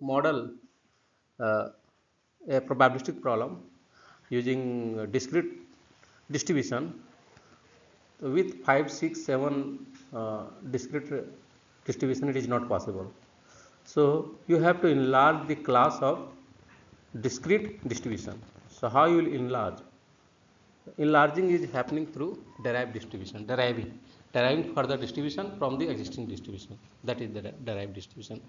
model uh, a probabilistic problem using discrete distribution with 5 6 7 uh, discrete distribution it is not possible. So you have to enlarge the class of discrete distribution. So how you will enlarge? Enlarging is happening through derived distribution deriving deriving further distribution from the existing distribution. That is the derived distribution.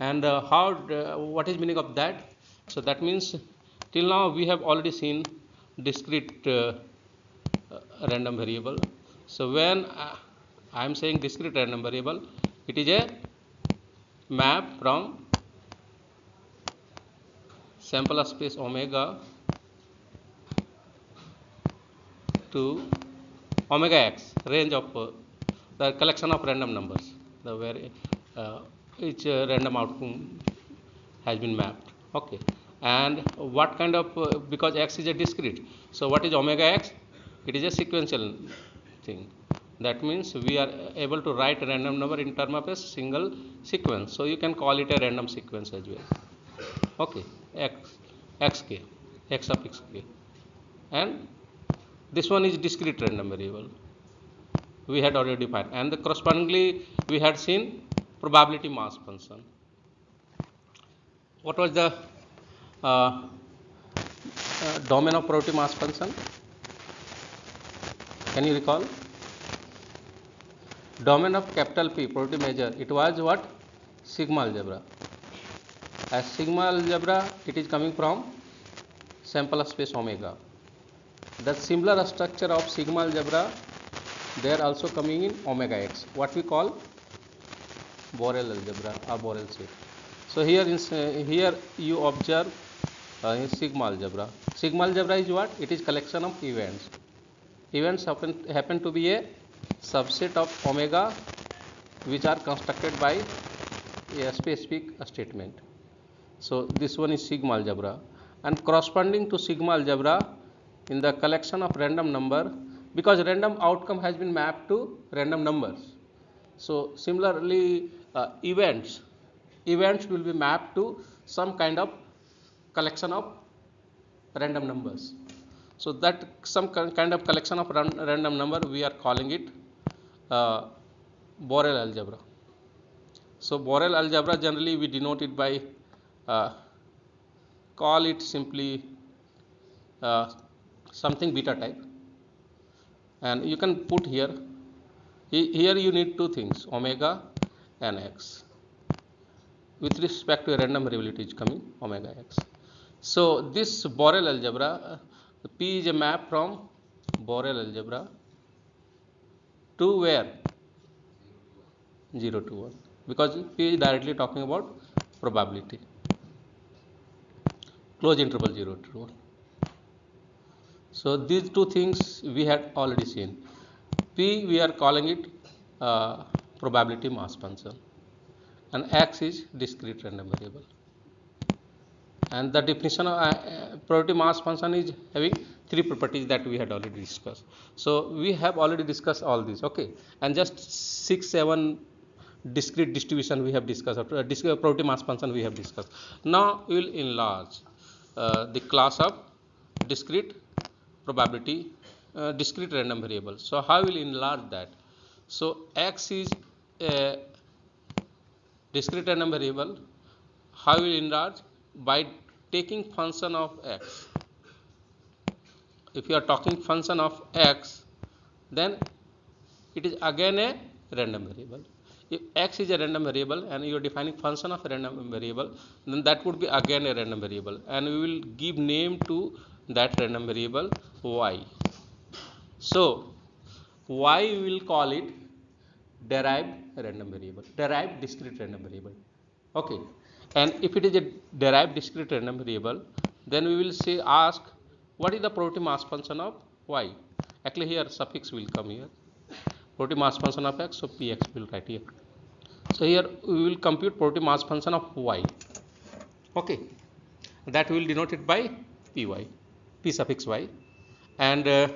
And uh, how uh, what is meaning of that? So that means till now we have already seen discrete uh, uh random variable. So when uh, i am saying discrete random variable it is a map from sample space omega to omega x range of uh, the collection of random numbers the where uh, each uh, random outcome has been mapped. Okay. And what kind of uh, because x is a discrete. So what is omega x? It is a sequential thing. That means we are able to write random number in term of a single sequence. So you can call it a random sequence as well. Okay. X xk x of xk and this one is discrete random variable we had already defined. And the correspondingly we had seen probability mass function. What was the uh, uh, domain of probability mass function? Can you recall? Domain of capital P probability measure. It was what? Sigma algebra. As sigma algebra it is coming from sample space omega. The similar structure of sigma algebra they are also coming in omega x what we call Borel algebra or Borel set so here uh, here you observe uh, sigma algebra. Sigma algebra is what? It is collection of events. Events happen happen to be a subset of omega which are constructed by a specific statement. So this one is sigma algebra. And corresponding to sigma algebra in the collection of random number because random outcome has been mapped to random numbers. So, similarly uh, events events will be mapped to some kind of collection of random numbers. So, that some kind of collection of random number we are calling it uh, Borel algebra. So, Borel algebra generally we denote it by uh, call it simply uh, something beta type and you can put here here you need two things omega and x. With respect to random variability is coming omega x. So this borel algebra p is a map from borel algebra to where? 0 to 1 because p is directly talking about probability. Close interval 0 to 1 so these two things we had already seen. P we are calling it uh, probability mass function and X is discrete random variable. And the definition of uh, probability mass function is having three properties that we had already discussed. So we have already discussed all these, okay. And just six, seven discrete distribution we have discussed, uh, probability mass function we have discussed. Now we will enlarge uh, the class of discrete probability uh, discrete random variable. So, how will enlarge that? So, x is a discrete random variable. How will enlarge? By taking function of x. If you are talking function of x, then it is again a random variable. If x is a random variable and you are defining function of a random variable, then that would be again a random variable and we will give name to that random variable y. So, y we will call it derived random variable, derived discrete random variable. Okay. And if it is a derived discrete random variable, then we will say ask what is the probability mass function of y. Actually here suffix will come here. Probability mass function of x, so px will write here. So here we will compute probability mass function of y. Okay. That will denote it by py p suffix y. And uh,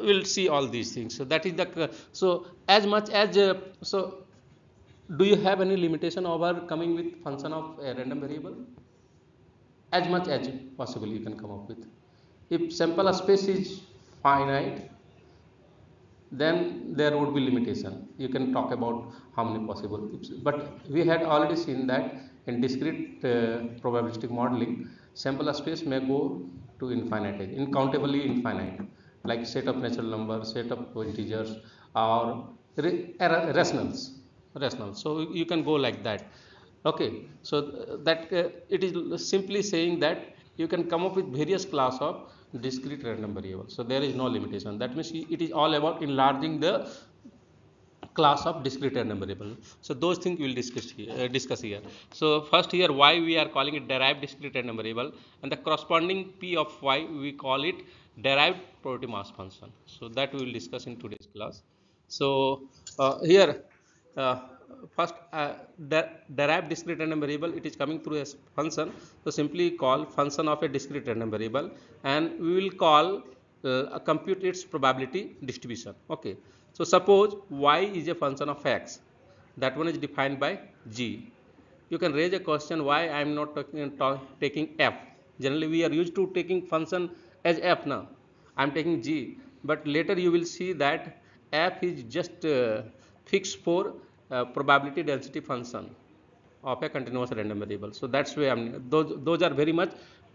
we'll see all these things. So that is the so as much as uh, so do you have any limitation over coming with function of a random variable? As much as possible you can come up with. If sample space is finite then there would be limitation. You can talk about how many possible but we had already seen that in discrete uh, probabilistic modeling sample space may go to infinite incountably infinite like set of natural numbers set of integers or rationals rationals so you can go like that. Okay so that uh, it is simply saying that you can come up with various class of discrete random variable. So there is no limitation. That means it is all about enlarging the class of discrete random variable so those things we will discuss here, uh, discuss here. So first here why we are calling it derived discrete random variable and the corresponding p of y we call it derived probability mass function. So that we will discuss in today's class. So uh, here uh, first uh, der derived discrete random variable it is coming through a function. So simply call function of a discrete random variable and we will call uh, compute its probability distribution. Okay so suppose y is a function of x. That one is defined by g. You can raise a question why i am not taking f. Generally we are used to taking function as f now. I am taking g. But later you will see that f is just uh, fixed for uh, probability density function of a continuous random variable. So that's why I'm, those those are very much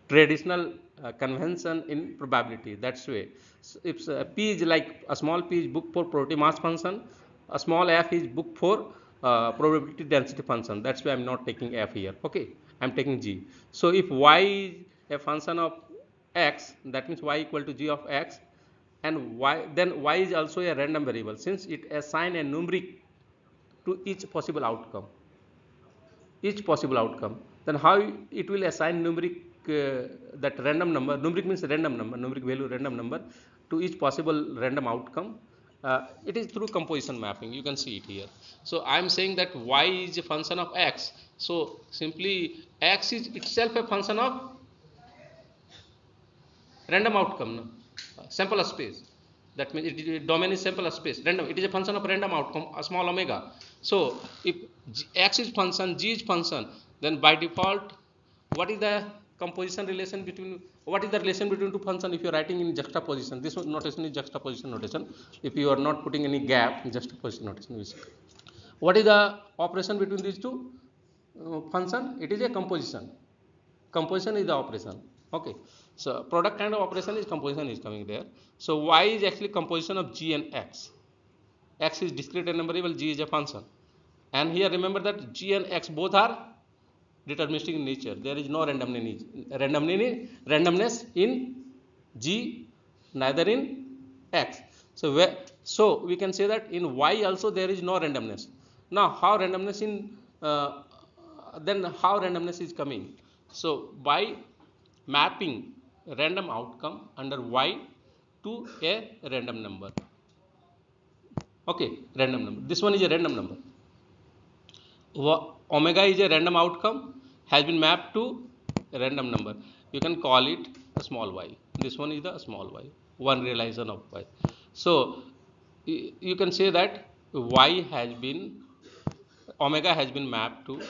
traditional uh, convention in probability. That's way. So if uh, p is like a small p is book for probability mass function, a small f is book for uh, probability density function. That's why I'm not taking f here. Okay, I'm taking g. So if y is a function of x, that means y equal to g of x, and y then y is also a random variable since it assign a numeric to each possible outcome each possible outcome then how it will assign numeric that random number numeric means random number numeric value random number to each possible random outcome. Uh, it is through composition mapping you can see it here. So i am saying that y is a function of x. So simply x is itself a function of random outcome no? sample space. That means domain is sample space. Random it is a function of random outcome a small omega. So if G, x is function g is function then by default what is the composition relation between what is the relation between two functions if you are writing in juxtaposition? This notation is juxtaposition notation. If you are not putting any gap in juxtaposition notation. What is the operation between these two uh, function? It is a composition. Composition is the operation. Okay. So product kind of operation is composition is coming there. So y is actually composition of g and x. x is discrete and variable, g is a function. And here remember that g and x both are deterministic in nature. There is no randomness, randomness, in g, neither in x. So where, so we can say that in y also there is no randomness. Now how randomness in uh, then how randomness is coming? So by mapping random outcome under y to a random number okay random number this one is a random number omega is a random outcome has been mapped to a random number. You can call it a small y. This one is the small y one realization of y. So you can say that y has been omega has been mapped to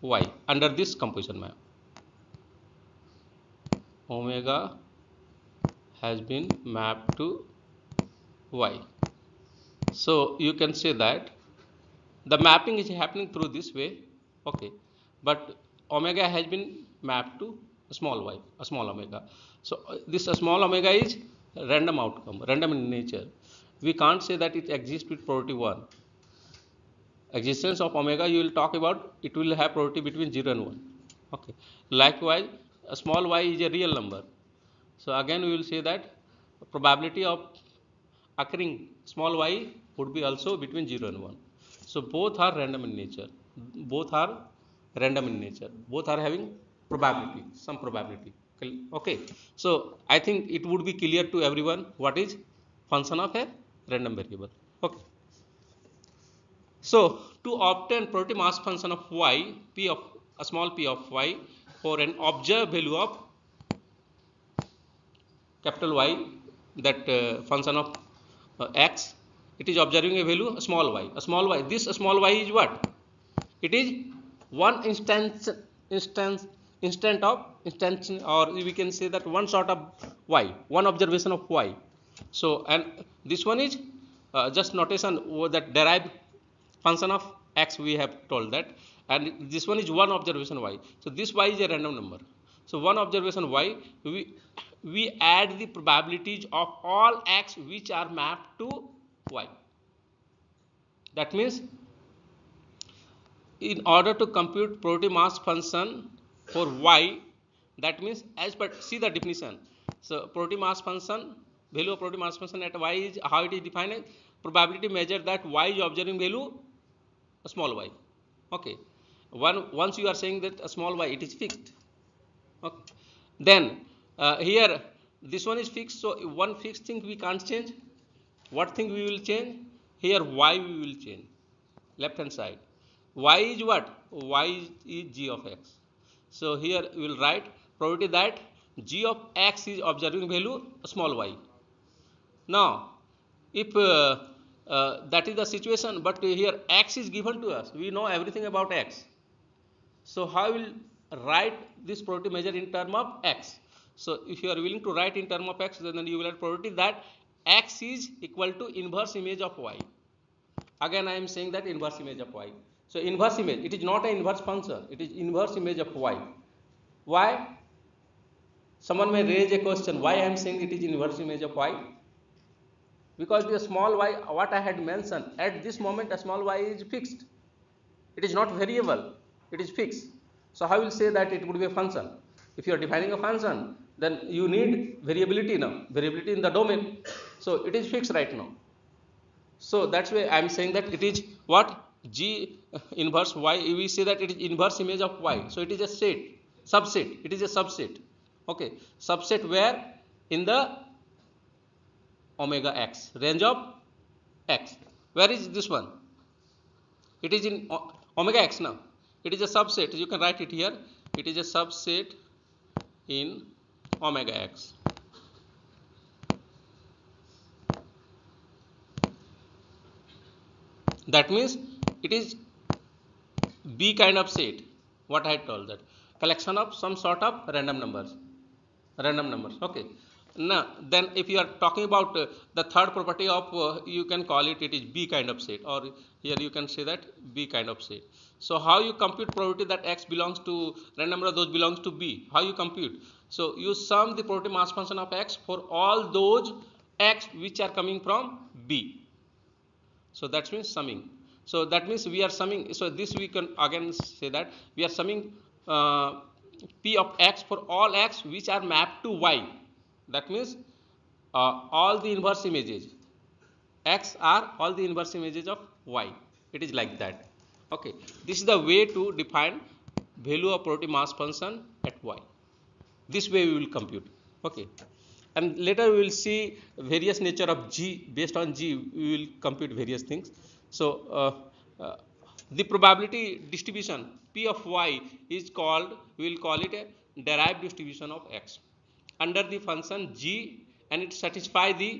y under this composition map. Omega has been mapped to y. So you can say that the mapping is happening through this way okay but omega has been mapped to a small y a small omega. So uh, this small omega is random outcome random in nature we can't say that it exists with probability 1 existence of omega you will talk about it will have probability between 0 and 1 okay likewise a small y is a real number. So again we will say that probability of occurring small y would be also between 0 and 1. So both are random in nature, both are random in nature, both are having probability, some probability. Okay. So I think it would be clear to everyone what is function of a random variable. Okay. So to obtain probability mass function of y, p of a small p of y, for an observed value of capital Y that uh, function of uh, x it is observing a value a small y. A small y. This small y is what? It is one instance instance instant of instance or we can say that one sort of y. One observation of y. So and this one is uh, just notation that derived function of x we have told that. And this one is one observation y. So this y is a random number. So one observation y we we add the probabilities of all x which are mapped to y. That means in order to compute probability mass function for y that means as per see the definition. So probability mass function value of probability mass function at y is how it is defined? Probability measure that y is observing value a small y. Okay. One once you are saying that a small y it is fixed. Okay. then uh, here this one is fixed so one fixed thing we can't change what thing we will change? Here y we will change? Left hand side. Y is what? Y is g of x. So here we will write probability that g of x is observing value small y. Now if uh, uh, that is the situation but here x is given to us we know everything about x. So how we will write this probability measure in term of x? So if you are willing to write in term of x then you will have probability that x is equal to inverse image of y. Again i am saying that inverse image of y. So inverse image it is not an inverse function it is inverse image of y. Why? Someone may raise a question why i am saying it is inverse image of y? Because the small y what i had mentioned at this moment a small y is fixed. It is not variable it is fixed. So how will say that it would be a function? If you are defining a function then you need variability now. Variability in the domain so it is fixed right now. So that's why i am saying that it is what g inverse y we say that it is inverse image of y. So it is a set subset. It is a subset. Okay. Subset where? In the omega x range of x. Where is this one? It is in omega x now. It is a subset. You can write it here. It is a subset in omega x that means it is b kind of set what i told that. Collection of some sort of random numbers. Random numbers. Okay. Now then if you are talking about uh, the third property of uh, you can call it it is b kind of set or here you can say that b kind of set so how you compute probability that x belongs to random number of those belongs to b? How you compute? So you sum the probability mass function of x for all those x which are coming from b so that means summing. So that means we are summing so this we can again say that we are summing uh, p of x for all x which are mapped to y. That means uh, all the inverse images. X are all the inverse images of y. It is like that. Okay. This is the way to define value of probability mass function at y. This way we will compute. Okay and later we will see various nature of g based on g we will compute various things. So uh, uh, the probability distribution p of y is called we will call it a derived distribution of x. Under the function g and it satisfy the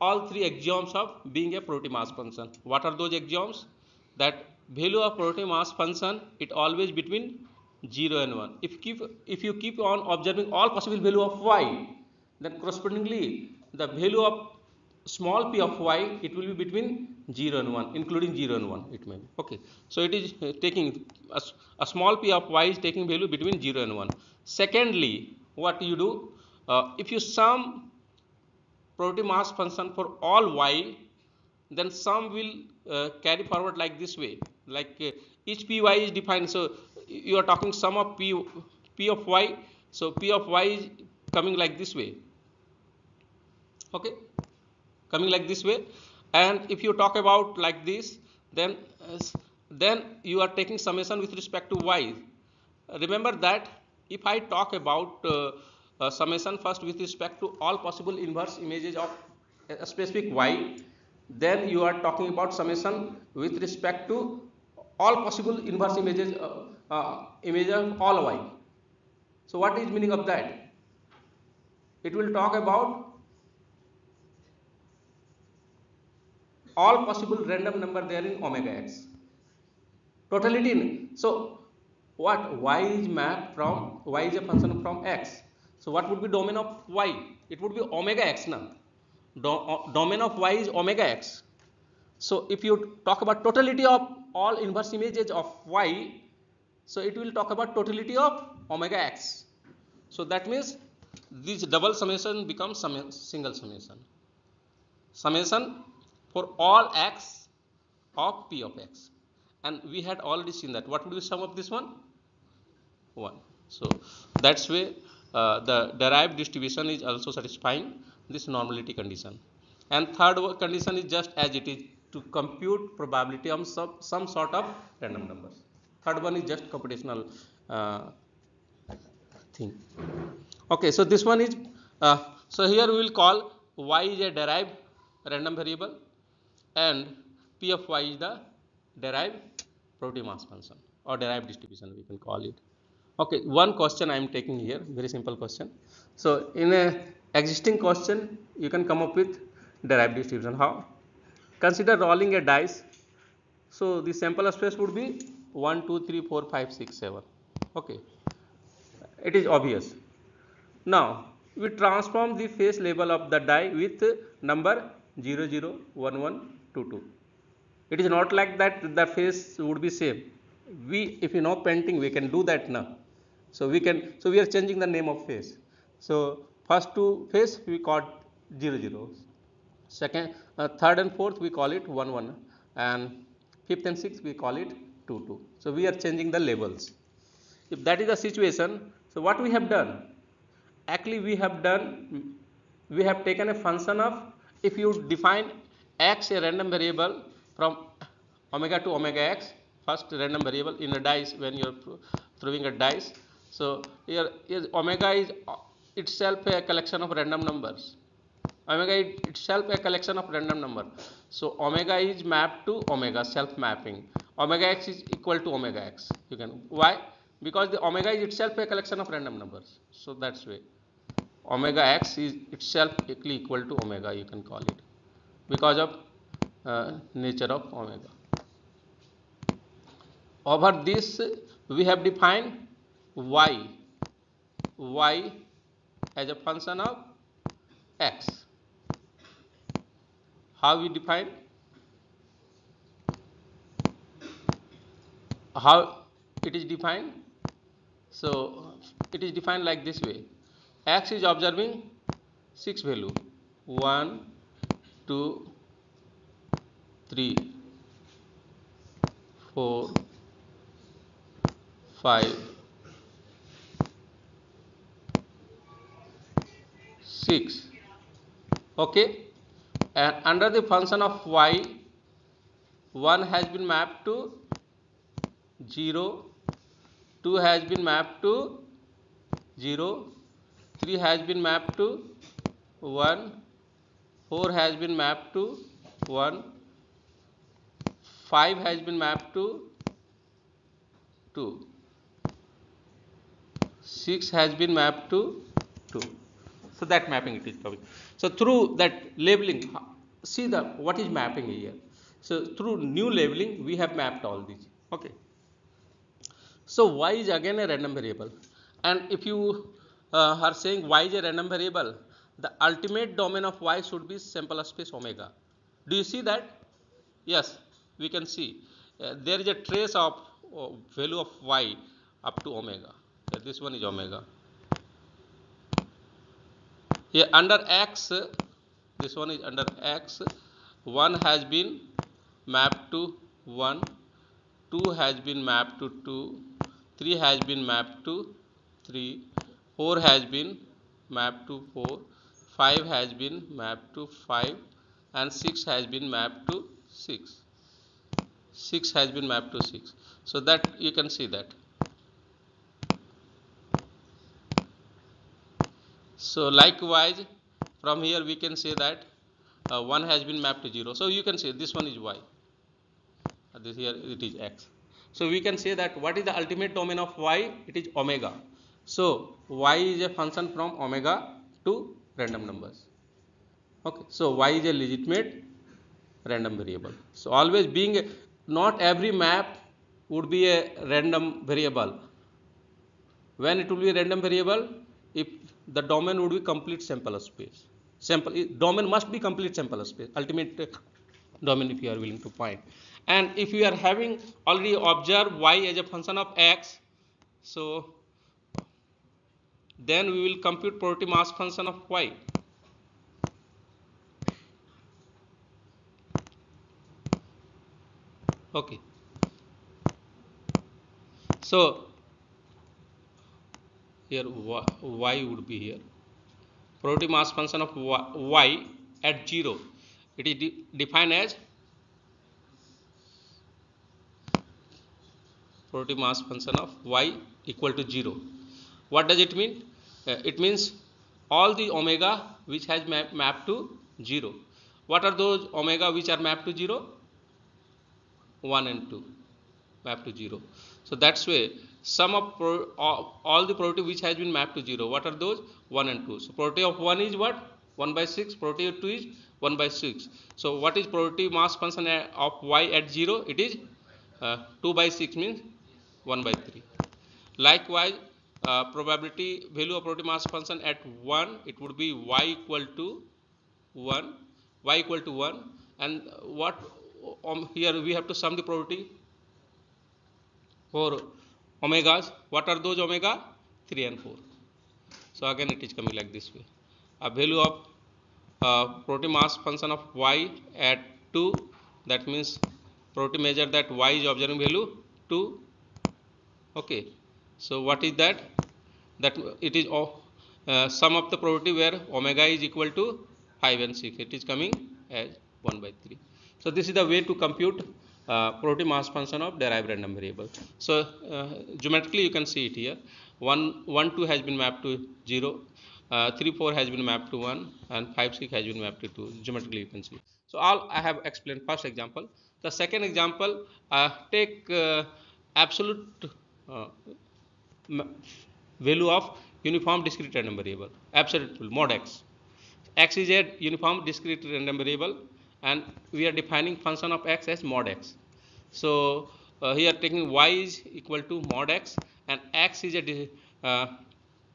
all three axioms of being a probability mass function. What are those axioms? That value of probability mass function it always between 0 and 1 if keep if you keep on observing all possible value of y then correspondingly the value of small p of y it will be between 0 and 1 including 0 and 1 it may be. Okay. So it is uh, taking a, a, small p of y is taking value between 0 and 1 secondly what you do uh, if you sum probability mass function for all y then sum will uh, carry forward like this way. Like uh, each py is defined. So you are talking sum of p p of y. So p of y is coming like this way okay? Coming like this way. And if you talk about like this then uh, then you are taking summation with respect to y. Remember that if i talk about uh, uh, summation first with respect to all possible inverse images of a specific y then you are talking about summation with respect to all possible inverse images uh, uh, image of all y. So what is meaning of that? It will talk about all possible random number there in omega x. Totality in so what? Y is mapped from y is a function from x. So what would be domain of y? It would be omega x now Do, domain of y is omega x. So if you talk about totality of all inverse images of y so it will talk about totality of omega x. So that means this double summation becomes single summation. Summation for all x of p of x. And we had already seen that. What would be sum of this one? 1 so that's way uh, the derived distribution is also satisfying this normality condition. And third condition is just as it is to compute probability of some, some sort of random numbers. Third one is just computational uh, thing. Okay so this one is uh, so here we will call y is a derived random variable and p of y is the derived probability mass function or derived distribution we can call it. Okay one question i am taking here very simple question. So in a existing question you can come up with derived distribution. How? Consider rolling a dice. So the sample space would be 1 2 3 4 5 6 7 okay. It is obvious. Now we transform the face label of the die with number 0 0 1 1 2 2 it is not like that the face would be same. We if you know painting we can do that now. So we can so we are changing the name of face. So first two face we call 0 0 second uh, third and fourth we call it 1 1 and fifth and sixth we call it 2 2 so we are changing the labels. If that is the situation so what we have done? Actually we have done we have taken a function of if you define x a random variable from omega to omega x. First random variable in a dice when you are throwing a dice. So here is omega is itself a collection of random numbers. Omega is itself a collection of random number. So omega is mapped to omega self mapping omega x is equal to omega x. You can why? Because the omega is itself a collection of random numbers. So that's way. Omega x is itself equal to omega you can call it because of uh, nature of omega. Over this we have defined y. y as a function of x. How we define? How it is defined? So it is defined like this way. X is observing 6 value 1 2 3 4 5 6 okay? And under the function of y 1 has been mapped to 0 2 has been mapped to 0 3 has been mapped to 1 4 has been mapped to 1 5 has been mapped to 2 6 has been mapped to 2 so that mapping it is coming so through that labeling see the what is mapping here? So through new labeling we have mapped all these. Okay. So y is again a random variable. And if you uh, are saying y is a random variable the ultimate domain of y should be sample space omega. Do you see that? Yes we can see. Uh, there is a trace of uh, value of y up to omega. Uh, this one is omega. Here under x this one is under x. 1 has been mapped to 1 2 has been mapped to 2 3 has been mapped to 3 4 has been mapped to 4 5 has been mapped to 5 and 6 has been mapped to 6 6 has been mapped to 6 so that you can see that. So likewise from here we can say that uh, 1 has been mapped to 0 so you can say this one is y. Uh, this here it is x. So we can say that what is the ultimate domain of y? It is omega. So y is a function from omega to random numbers okay so y is a legitimate random variable. So always being a, not every map would be a random variable. When it will be a random variable, if the domain would be complete sample space. Sample domain must be complete sample space. Ultimate uh, domain if you are willing to find. And if you are having already observed y as a function of x, so then we will compute probability mass function of y. Okay. So here y would be here. Probability mass function of y at 0. It is de defined as probability mass function of y equal to 0 what does it mean it means all the omega which has map, mapped to 0 what are those omega which are mapped to 0 1 and 2 mapped to 0 so that's way sum of pro, all, all the probability which has been mapped to 0 what are those? 1 and 2 so probability of 1 is what? 1 by 6 probability of 2 is 1 by 6 so what is probability mass function of y at 0 it is uh, 2 by 6 means 1 by 3 likewise uh, probability value of probability mass function at 1 it would be y equal to 1 y equal to 1 and what um, here we have to sum the probability? For omegas. What are those omega? 3 and 4 so again it is coming like this way. A value of uh, probability mass function of y at 2 that means probability measure that y is observing value 2 okay so what is that? That it is of uh, sum of the probability where omega is equal to 5 and 6 it is coming as 1 by 3 so this is the way to compute uh, probability mass function of derived random variable. So uh, geometrically you can see it here. 1 1 2 has been mapped to 0 uh, 3 4 has been mapped to 1 and 5 6 has been mapped to 2 geometrically you can see. So all i have explained. First example. The second example uh, take uh, absolute uh, value of uniform discrete random variable absolute mod x. X is a uniform discrete random variable and we are defining function of x as mod x. So uh, here taking y is equal to mod x and x is a uh,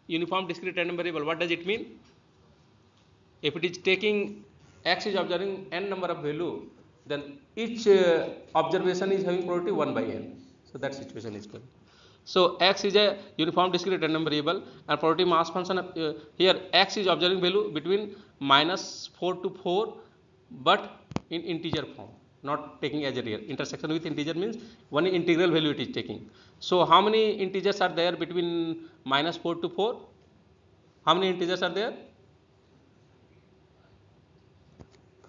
uniform discrete random variable what does it mean? If it is taking x is observing n number of value then each uh, observation is having probability 1 by n. So that situation is good so x is a uniform discrete random variable and probability mass function uh, here x is observing value between minus 4 to 4 but in integer form not taking as a real intersection with integer means one integral value it is taking. So how many integers are there between minus 4 to 4? How many integers are there?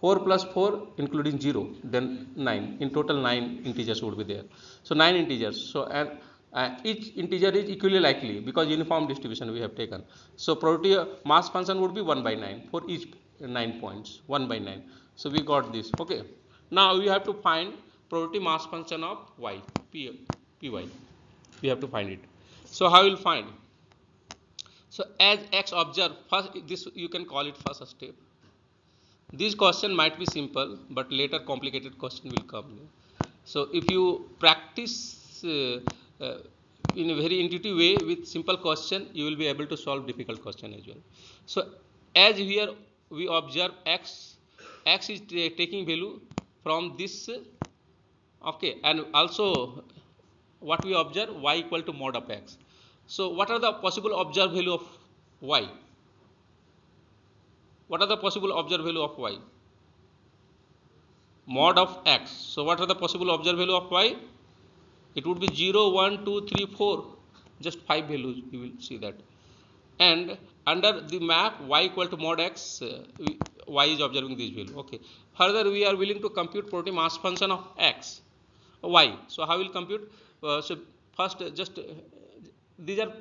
4 plus 4 including 0 then 9 in total 9 integers would be there. So 9 integers so and uh, each integer is equally likely because uniform distribution we have taken. So, probability mass function would be 1 by 9 for each 9 points 1 by 9. So, we got this okay. Now, we have to find probability mass function of y p, py we have to find it. So, how will find? So, as x observed first this you can call it first step. This question might be simple, but later complicated question will come. So, if you practice uh, uh, in a very intuitive way with simple question you will be able to solve difficult question as well. So as here we observe x x is taking value from this okay and also what we observe y equal to mod of x. So what are the possible observed value of y? What are the possible observed value of y? Mod of x. So what are the possible observed value of y it would be 0 1 2 3 4 just 5 values you will see that. And under the map y equal to mod x uh, y is observing this value. Okay. Further we are willing to compute probability mass function of x y. So how will compute? Uh, so first uh, just uh, these are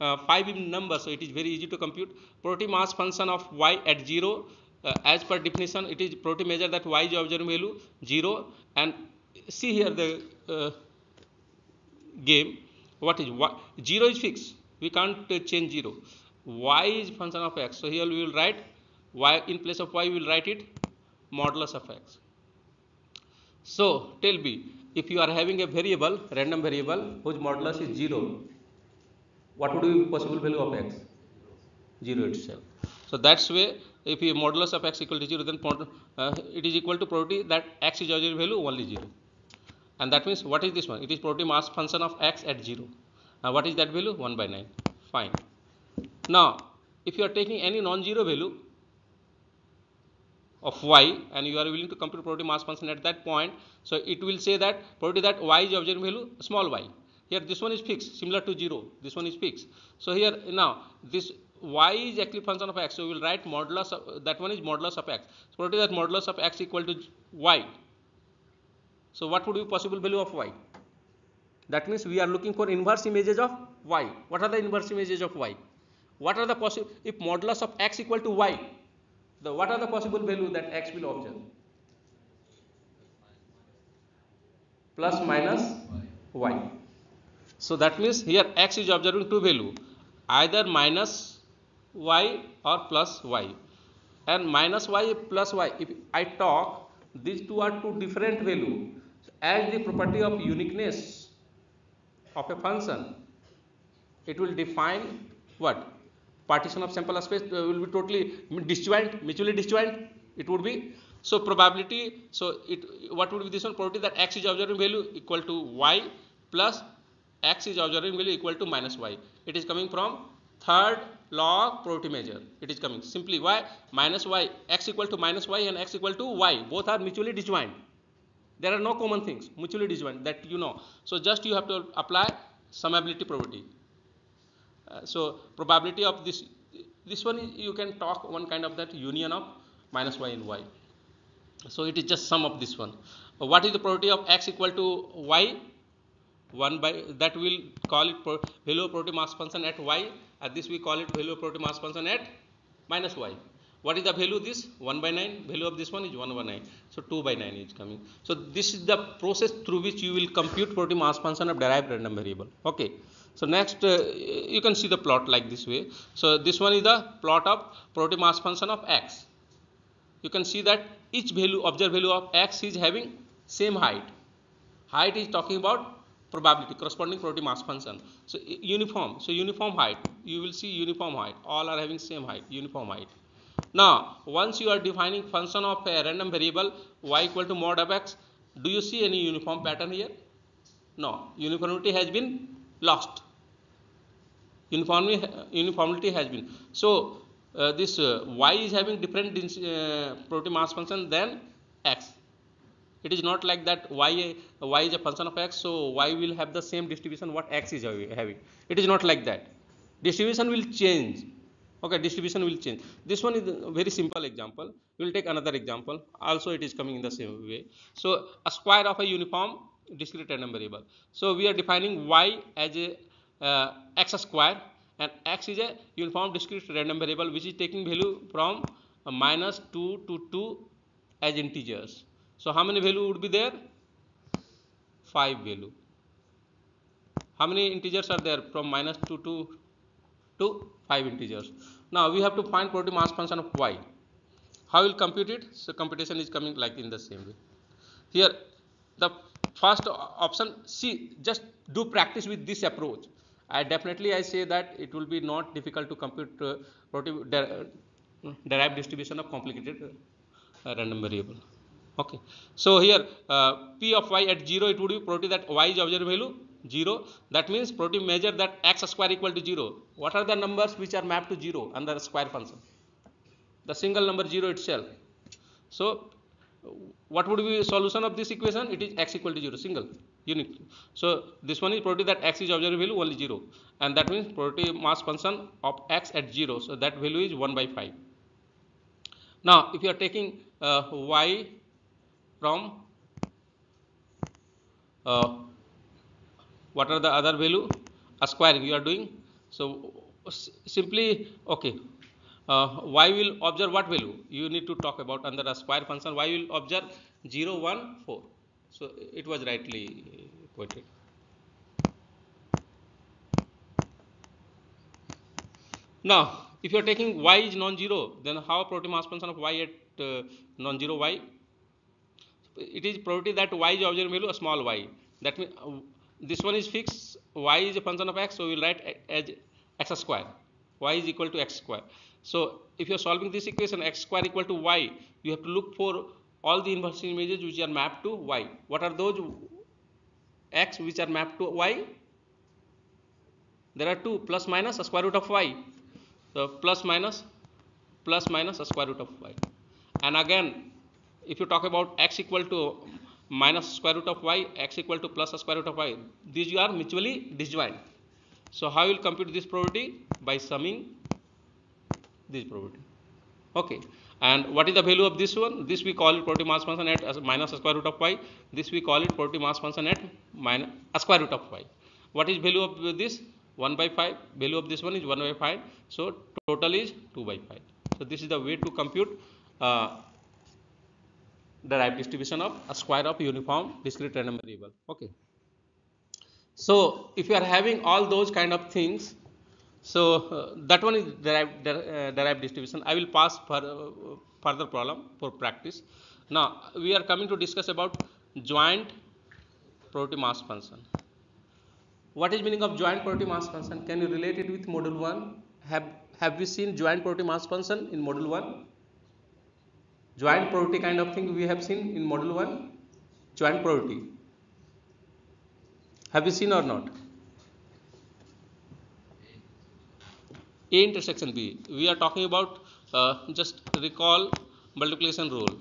uh, five in number so it is very easy to compute. Probability mass function of y at 0 uh, as per definition it is probability measure that y is observing value 0 and see here the game what is y 0 is fixed. We can't change 0 y is function of x. So here we will write y in place of y we will write it modulus of x. So tell me if you are having a variable random variable whose modulus is 0 what would be possible value of x? 0 itself. So that's way if you modulus of x equal to 0 then uh, it is equal to probability that x is your value only 0 and that means what is this one? It is probability mass function of x at 0 uh, what is that value? 1 by 9 fine. Now if you are taking any non-zero value of y and you are willing to compute probability mass function at that point so it will say that probability that y is observing value small y. Here this one is fixed similar to 0 this one is fixed. So here now this y is actually function of x. So we will write modulus of, that one is modulus of x. So probability that modulus of x equal to y so what would be possible value of y? That means we are looking for inverse images of y. What are the inverse images of y? What are the possible if modulus of x equal to y the what are the possible value that x will observe? Plus minus y. So that means here x is observing two value either minus y or plus y. And minus y plus y if i talk these two are two different value as the property of uniqueness of a function it will define what? Partition of sample space uh, will be totally disjoint mutually disjoint it would be. So probability so it what would be this one? Probability that x is observing value equal to y plus x is observing value equal to minus y. It is coming from third law of probability measure. It is coming. Simply y minus y x equal to minus y and x equal to y. Both are mutually disjoint there are no common things. Mutually disjoint that you know. So just you have to apply summability probability. Uh, so probability of this this one is, you can talk one kind of that union of minus y and y. So it is just sum of this one. Uh, what is the probability of x equal to y? 1 by that will call it pro, value of probability mass function at y. At this we call it value of probability mass function at minus y what is the value this 1 by 9 value of this one is 1 by 9 so 2 by 9 is coming so this is the process through which you will compute probability mass function of derived random variable okay so next uh, you can see the plot like this way. So this one is the plot of probability mass function of x. You can see that each value observed value of x is having same height. Height is talking about probability corresponding probability mass function. So uniform. So uniform height. You will see uniform height. All are having same height. Uniform height. Now once you are defining function of a random variable y equal to mod of x, do you see any uniform pattern here? No. Uniformity has been lost uniformity, uniformity has been. So, uh, this uh, y is having different uh, probability mass function than x. It is not like that y, y is a function of x, so y will have the same distribution what x is having. It is not like that. Distribution will change. Okay, distribution will change. This one is a very simple example. We will take another example. Also, it is coming in the same way. So, a square of a uniform discrete random variable. So, we are defining y as a uh, x square and x is a uniform discrete random variable which is taking value from minus 2 to 2 as integers. So, how many value would be there? 5 value. How many integers are there from minus 2 to, to 5 integers? Now, we have to find probability mass function of y. How will compute it? So, computation is coming like in the same way. Here, the first option, see, just do practice with this approach I definitely I say that it will be not difficult to compute uh, der derived distribution of complicated uh, random variable. Okay. So here uh, p of y at 0 it would be probability that y is observed value 0 that means probability measure that x square equal to 0. What are the numbers which are mapped to 0 under the square function? The single number 0 itself. So what would be solution of this equation? It is x equal to 0 single unique. So this one is probability that x is observed value only 0 and that means probability mass function of x at 0. So that value is 1 by 5. Now if you are taking uh, y from uh, what are the other value a squaring you are doing. So simply okay uh, y will observe what value you need to talk about under a square function y will observe 0 1 4 so, it was rightly quoted. Now, if you are taking y is non-zero, then how probability mass function of y at uh, non-zero y? it is probability that y is observing value a small y that means uh, this one is fixed. Y is a function of x so we will write as x square. Y is equal to x square. So if you are solving this equation x square equal to y you have to look for all the inverse images which are mapped to y. What are those? X which are mapped to y? There are two plus minus a square root of y. So plus minus plus minus a square root of y. And again if you talk about x equal to minus square root of y x equal to plus square root of y. These are mutually disjoint so how you will compute this probability? By summing this probability. Okay. And what is the value of this one? This we call it probability mass function at as minus square root of y. This we call it probability mass function at minus square root of y. What is value of this? 1 by 5 value of this one is 1 by 5 so total is 2 by 5 so this is the way to compute uh, derived distribution of a square of uniform discrete random variable. Okay. So if you are having all those kind of things so uh, that one is derived, der, uh, derived distribution. I will pass for uh, further problem for practice. Now we are coming to discuss about joint probability mass function. What is meaning of joint probability mass function? Can you relate it with module 1 have have we seen joint probability mass function in module 1 joint probability kind of thing we have seen in module 1 joint probability have you seen or not? A intersection b. We are talking about uh, just recall multiplication rule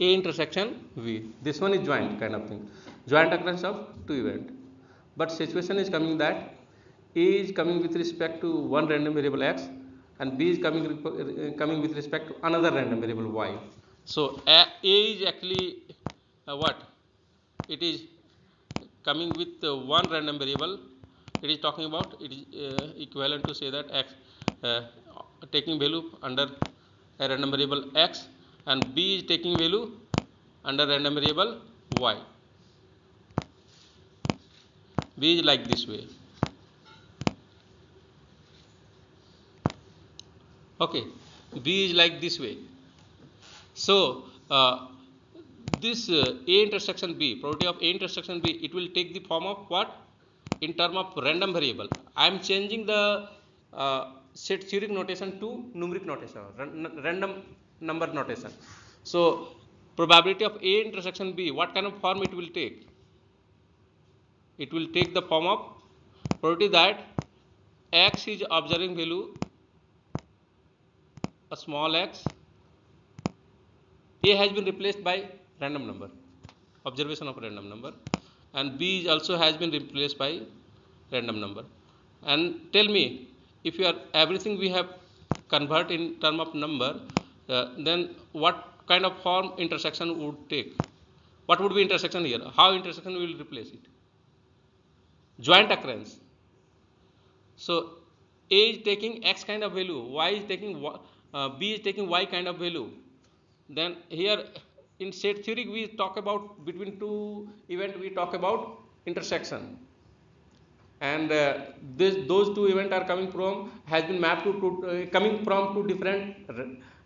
A intersection V. This one is joint kind of thing. Joint occurrence of two event. But situation is coming that A is coming with respect to one random variable x and B is coming uh, coming with respect to another random variable y. So A, A is actually uh, what? It is coming with uh, one random variable. It is talking about it is uh, equivalent to say that x uh, taking value under a random variable x and b is taking value under random variable y. B is like this way. Okay b is like this way. So uh, this uh, a intersection b probability of a intersection b it will take the form of what? In term of random variable. I am changing the uh, set theoretic notation to numeric notation random number notation. So, probability of A intersection B, what kind of form it will take? It will take the form of probability that x is observing value a small x a has been replaced by random number observation of random number and b also has been replaced by random number and tell me if you are everything we have convert in term of number then what kind of form intersection would take? What would be intersection here? How intersection will replace it? Joint occurrence. So A is taking X kind of value, Y is taking uh, B is taking Y kind of value. Then here in set theory we talk about between two event we talk about intersection and uh, this, those two event are coming from has been mapped to, to uh, coming from two different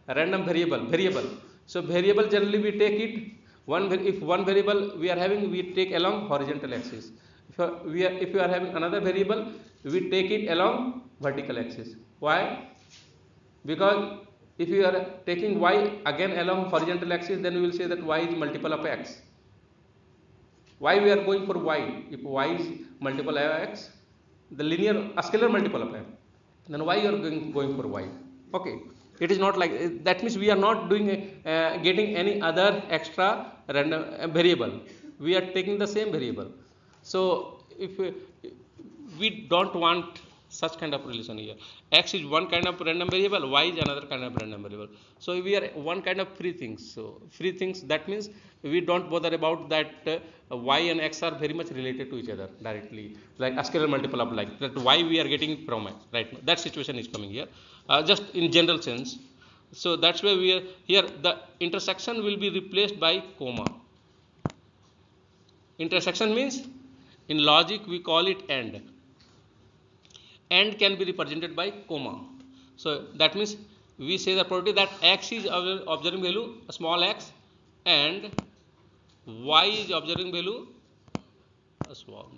random variable variable. So variable generally we take it one if one variable we are having we take along horizontal axis. If we are if you are having another variable we take it along vertical axis. Why? Because if you are taking y again along horizontal axis then we will say that y is multiple of x. Why we are going for y? If y is multiple of x the linear a scalar multiple of x. Then why you are going, going for y? Okay it is not like that means we are not doing uh, getting any other extra random uh, variable. We are taking the same variable. So if we, we don't want such kind of relation here. X is one kind of random variable y is another kind of random variable. So we are one kind of free things. So free things that means we don't bother about that uh, y and x are very much related to each other directly. Like a scalar multiple of like that. Y we are getting from right? Now that situation is coming here uh, just in general sense. So that's why we are here the intersection will be replaced by comma. Intersection means in logic we call it and. And can be represented by comma. So that means we say the property that x is observing value small x and y is observing value a small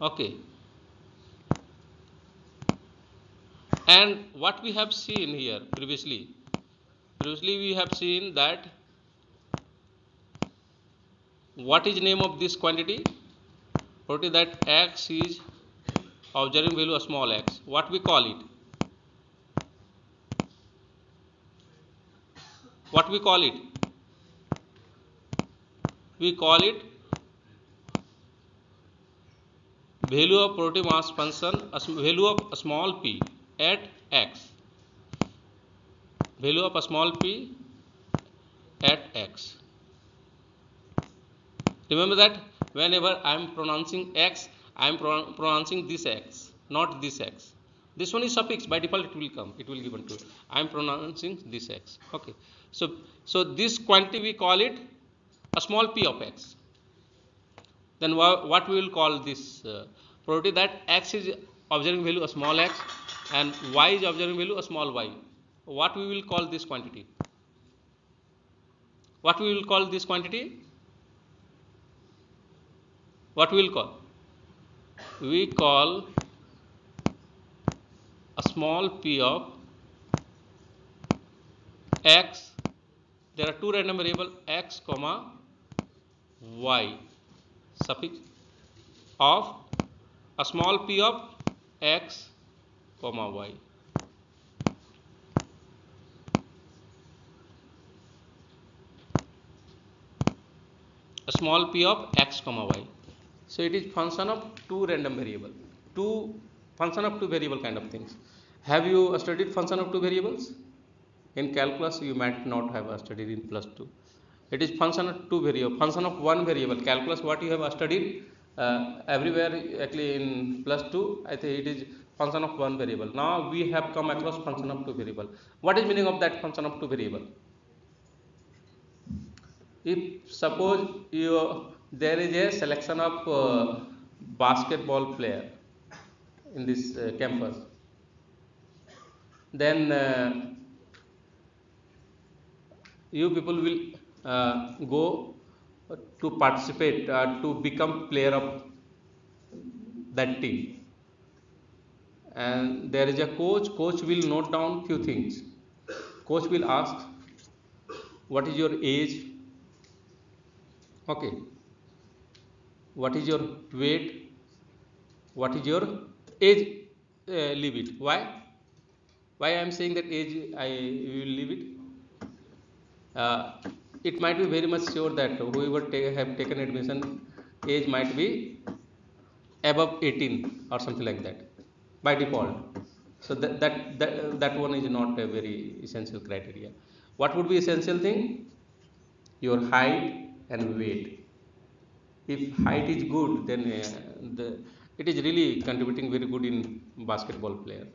okay and what we have seen here previously previously we have seen that what is name of this quantity? Property that x is observing value of small x. What we call it? What we call it? We call it value of probability mass function value of small p at x. Value of a small p at x. Remember that whenever I am pronouncing x I am pro pronouncing this x not this x. This one is suffix. By default it will come. It will given to I am pronouncing this x. Okay. So so this quantity we call it a small p of x. Then wha what we will call this uh, property that x is observing value a small x and y is observing value a small y. What we will call this quantity? What we will call this quantity? What we will call? We call a small p of x. There are two random variable x comma y. Suffix of a small p of x comma y a small p of x comma y so it is function of two random variable, two function of two variable kind of things. Have you studied function of two variables? In calculus, you might not have studied in plus two. It is function of two variable, function of one variable. Calculus, what you have studied uh, everywhere actually in plus two, I think it is function of one variable. Now we have come across function of two variable. What is meaning of that function of two variable? If suppose you there is a selection of uh, basketball player in this uh, campus then uh, you people will uh, go to participate uh, to become player of that team. And there is a coach coach will note down few things. Coach will ask what is your age? Okay. What is your weight? What is your age uh, leave it. Why? Why i am saying that age i will leave it? Uh, it might be very much sure that whoever take, have taken admission age might be above 18 or something like that by default. So that that that, that one is not a very essential criteria. What would be essential thing? Your height and weight. If height is good then uh, the, it is really contributing very good in basketball player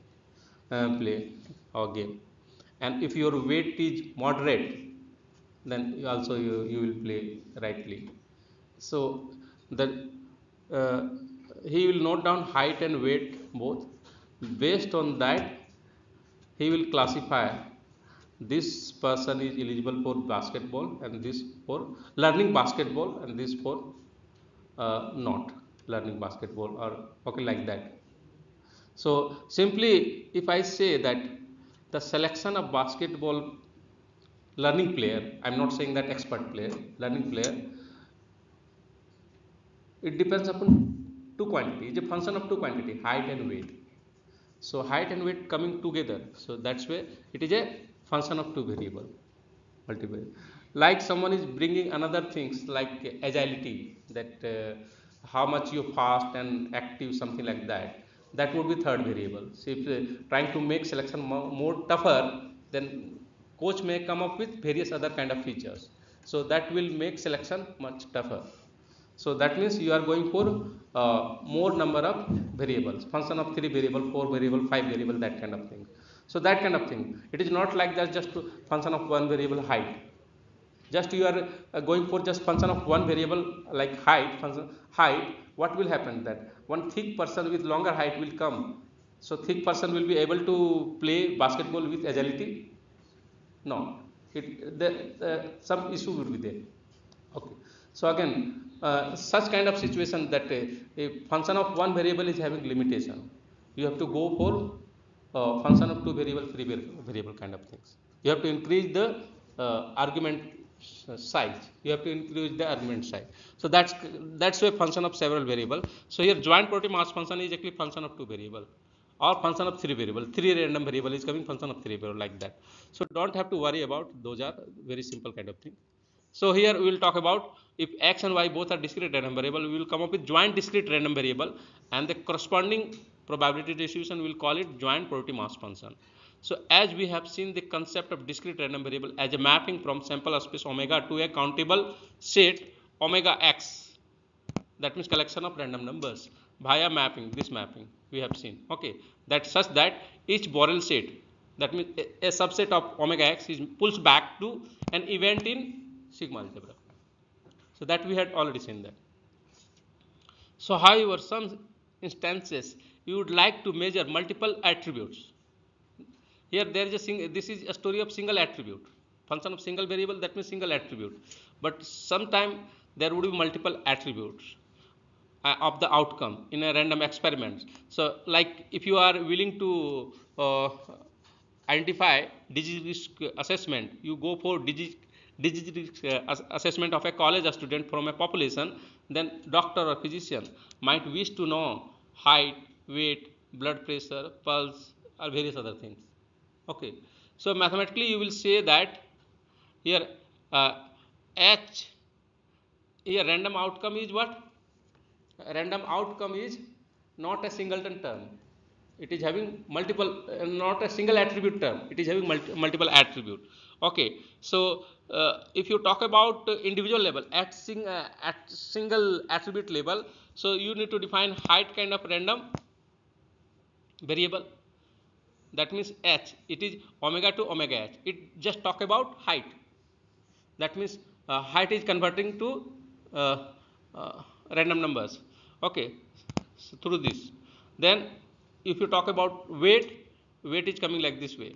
uh, play or game. And if your weight is moderate then also you, you will play rightly. So the uh, he will note down height and weight both. Based on that he will classify this person is eligible for basketball and this for learning basketball and this for uh, not learning basketball or okay like that. So simply if i say that the selection of basketball learning player. I'm not saying that expert player learning player. It depends upon two quantity. It's a function of two quantity height and weight. So height and weight coming together. So that's where it is a function of two variable multiple. Like someone is bringing another things like agility that uh, how much you fast and active, something like that. That would be third variable. So if uh, trying to make selection more, more tougher, then coach may come up with various other kind of features. So that will make selection much tougher. So that means you are going for uh, more number of variables, function of three variable, four variable, five variable, that kind of thing. So that kind of thing. It is not like that just function of one variable height. Just you are uh, going for just function of one variable like height, function height. What will happen that one thick person with longer height will come. So thick person will be able to play basketball with agility. No, it, the, uh, some issue will be there. Okay. So again, uh, such kind of situation that a, a, function of one variable is having limitation. You have to go for uh, function of two variable, three variable kind of things. You have to increase the uh, argument size. You have to increase the argument size. So that's that's a function of several variable. So here joint probability mass function is actually function of two variable or function of three variable. Three random variable is coming function of three variable like that. So don't have to worry about those are very simple kind of thing. So here we will talk about if x and y both are discrete random variable, we will come up with joint discrete random variable and the corresponding probability distribution we will call it joint probability mass function. So as we have seen the concept of discrete random variable as a mapping from sample space omega to a countable set omega x that means collection of random numbers via mapping this mapping we have seen okay that such that each Borel set that means a, a subset of omega x is pulls back to an event in sigma algebra so that we had already seen that. So however, some instances you would like to measure multiple attributes. Here there is a this is a story of single attribute. Function of single variable that means single attribute. But sometime there would be multiple attributes uh, of the outcome in a random experiment. So like if you are willing to uh, identify disease risk assessment, you go for disease disease uh, assessment of a college student from a population, then doctor or physician might wish to know height, weight, blood pressure, pulse, or various other things. Okay. So mathematically, you will say that here uh, H here random outcome is what? Random outcome is not a singleton term. It is having multiple, uh, not a single attribute term. It is having multi multiple attribute. Okay. So uh, if you talk about individual level at, sing, uh, at single attribute level so you need to define height kind of random variable that means h it is omega to omega h it just talk about height that means uh, height is converting to uh, uh, random numbers okay so through this. Then if you talk about weight weight is coming like this way.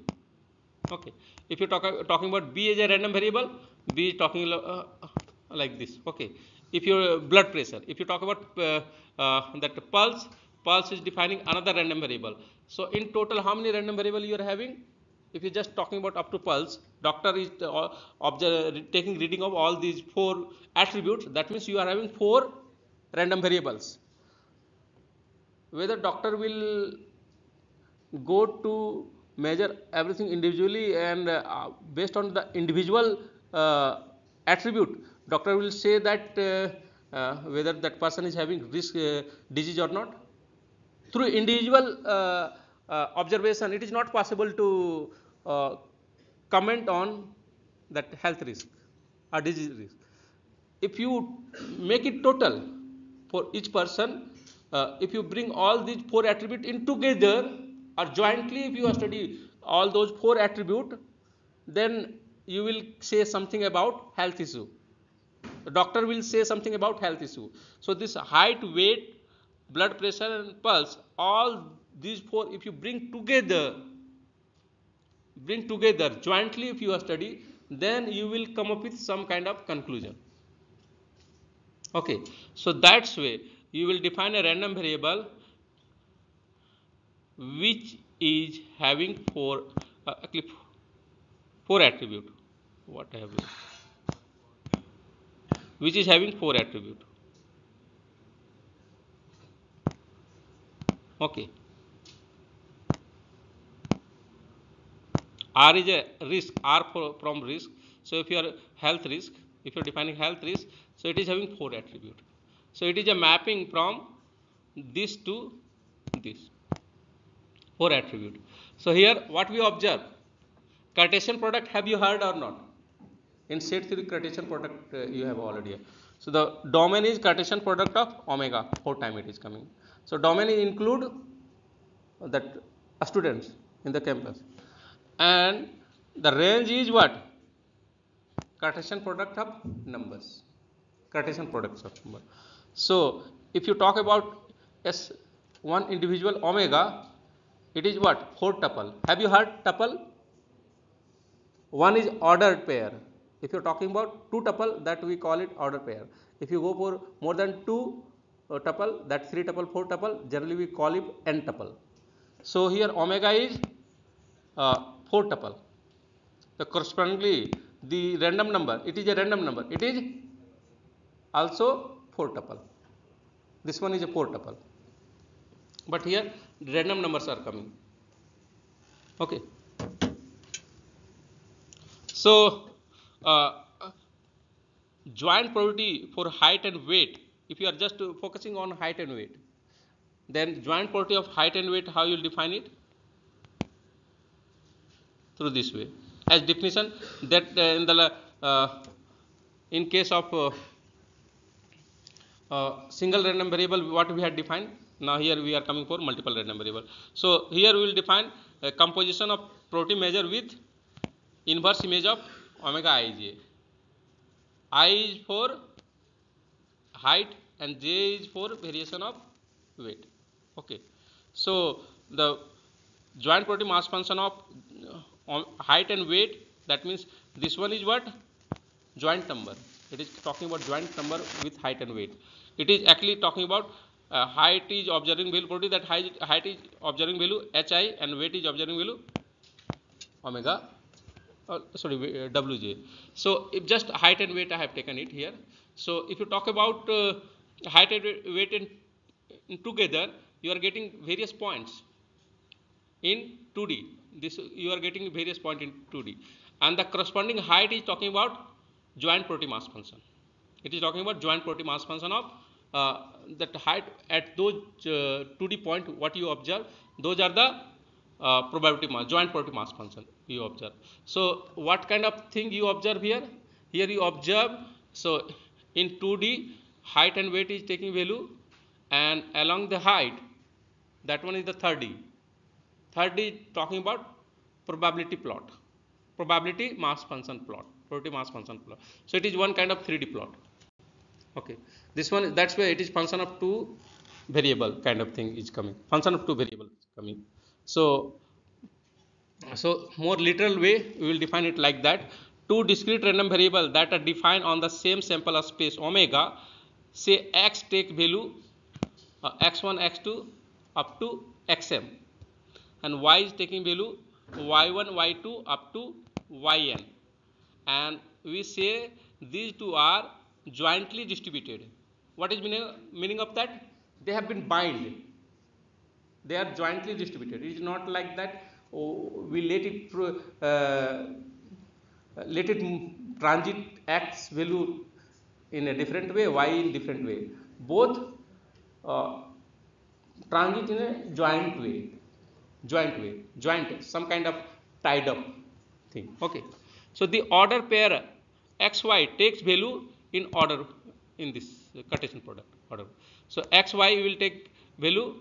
Okay if you talk talking about b as a random variable b is talking uh, like this. Okay if your blood pressure if you talk about uh, uh, that pulse pulse is defining another random variable. So in total how many random variable you are having? If you're just talking about up to pulse doctor is uh, taking reading of all these four attributes that means you are having four random variables. Whether doctor will go to measure everything individually and uh, based on the individual uh, attribute doctor will say that uh, uh whether that person is having risk uh, disease or not. Through individual uh, observation it is not possible to comment on that health risk or disease risk. If you make it total for each person uh, if you bring all these four attributes in together or jointly if you study all those four attribute then you will say something about health issue. The doctor will say something about health issue. So this height weight blood pressure and pulse all these four if you bring together bring together jointly if you study then you will come up with some kind of conclusion okay. So that's way you will define a random variable which is having four uh, actually four attribute what I have which is having four attribute. Okay. R is a risk R for, from risk. So if you are health risk if you are defining health risk so it is having four attribute So it is a mapping from this to this four attribute. So here what we observe Cartesian product have you heard or not? In set theory Cartesian product uh, you have already. So the domain is Cartesian product of omega four time it is coming. So domain include that students in the campus and the range is what Cartesian product of numbers Cartesian products of number. So if you talk about S one individual omega it is what? 4 tuple. Have you heard tuple? One is ordered pair. If you are talking about 2 tuple that we call it order pair. If you go for more than 2 uh, tuple that 3 tuple 4 tuple generally we call it n tuple. So here omega is uh, 4 tuple. The correspondingly the random number it is a random number. It is also 4 tuple this one is a 4 tuple but here random numbers are coming. Okay. So uh, joint probability for height and weight if you are just focusing on height and weight then joint probability of height and weight how you will define it? Through this way. As definition that uh, in the uh, in case of uh, uh, single random variable what we had defined? Now here we are coming for multiple random variable. So here we will define a composition of probability measure with inverse image of omega ij i is for height and j is for variation of weight. Okay. So the joint probability mass function of height and weight that means this one is what? Joint number. It is talking about joint number with height and weight it is actually talking about uh, height is observing value property that height, height is observing value hi and weight is observing value omega uh, sorry uh, wj so if just height and weight i have taken it here. So if you talk about uh, height and weight in, in together you are getting various points in 2d this you are getting various point in 2d and the corresponding height is talking about joint probability mass function. It is talking about joint probability mass function of uh, that height at those uh, 2d point what you observe those are the uh, probability mass joint probability mass function you observe. So what kind of thing you observe here? Here you observe so in 2d height and weight is taking value and along the height that one is the third d. Third d talking about probability plot probability mass function plot probability mass function plot. So it is one kind of 3d plot okay. This one that's why it is function of two variable kind of thing is coming. Function of two variable coming. So so more literal way we will define it like that. Two discrete random variable that are defined on the same sample space omega say x take value uh, x1 x2 up to xm. And y is taking value y1 y2 up to yn. And we say these two are jointly distributed. What is meaning, meaning of that? They have been bind. They are jointly distributed. It is not like that oh, we let it uh, let it transit x value in a different way y in different way. Both uh, transit in a joint way. Joint way. Joint some kind of tied up thing. Okay. So the order pair xy takes value in order in this Cartesian product order. So xy will take value.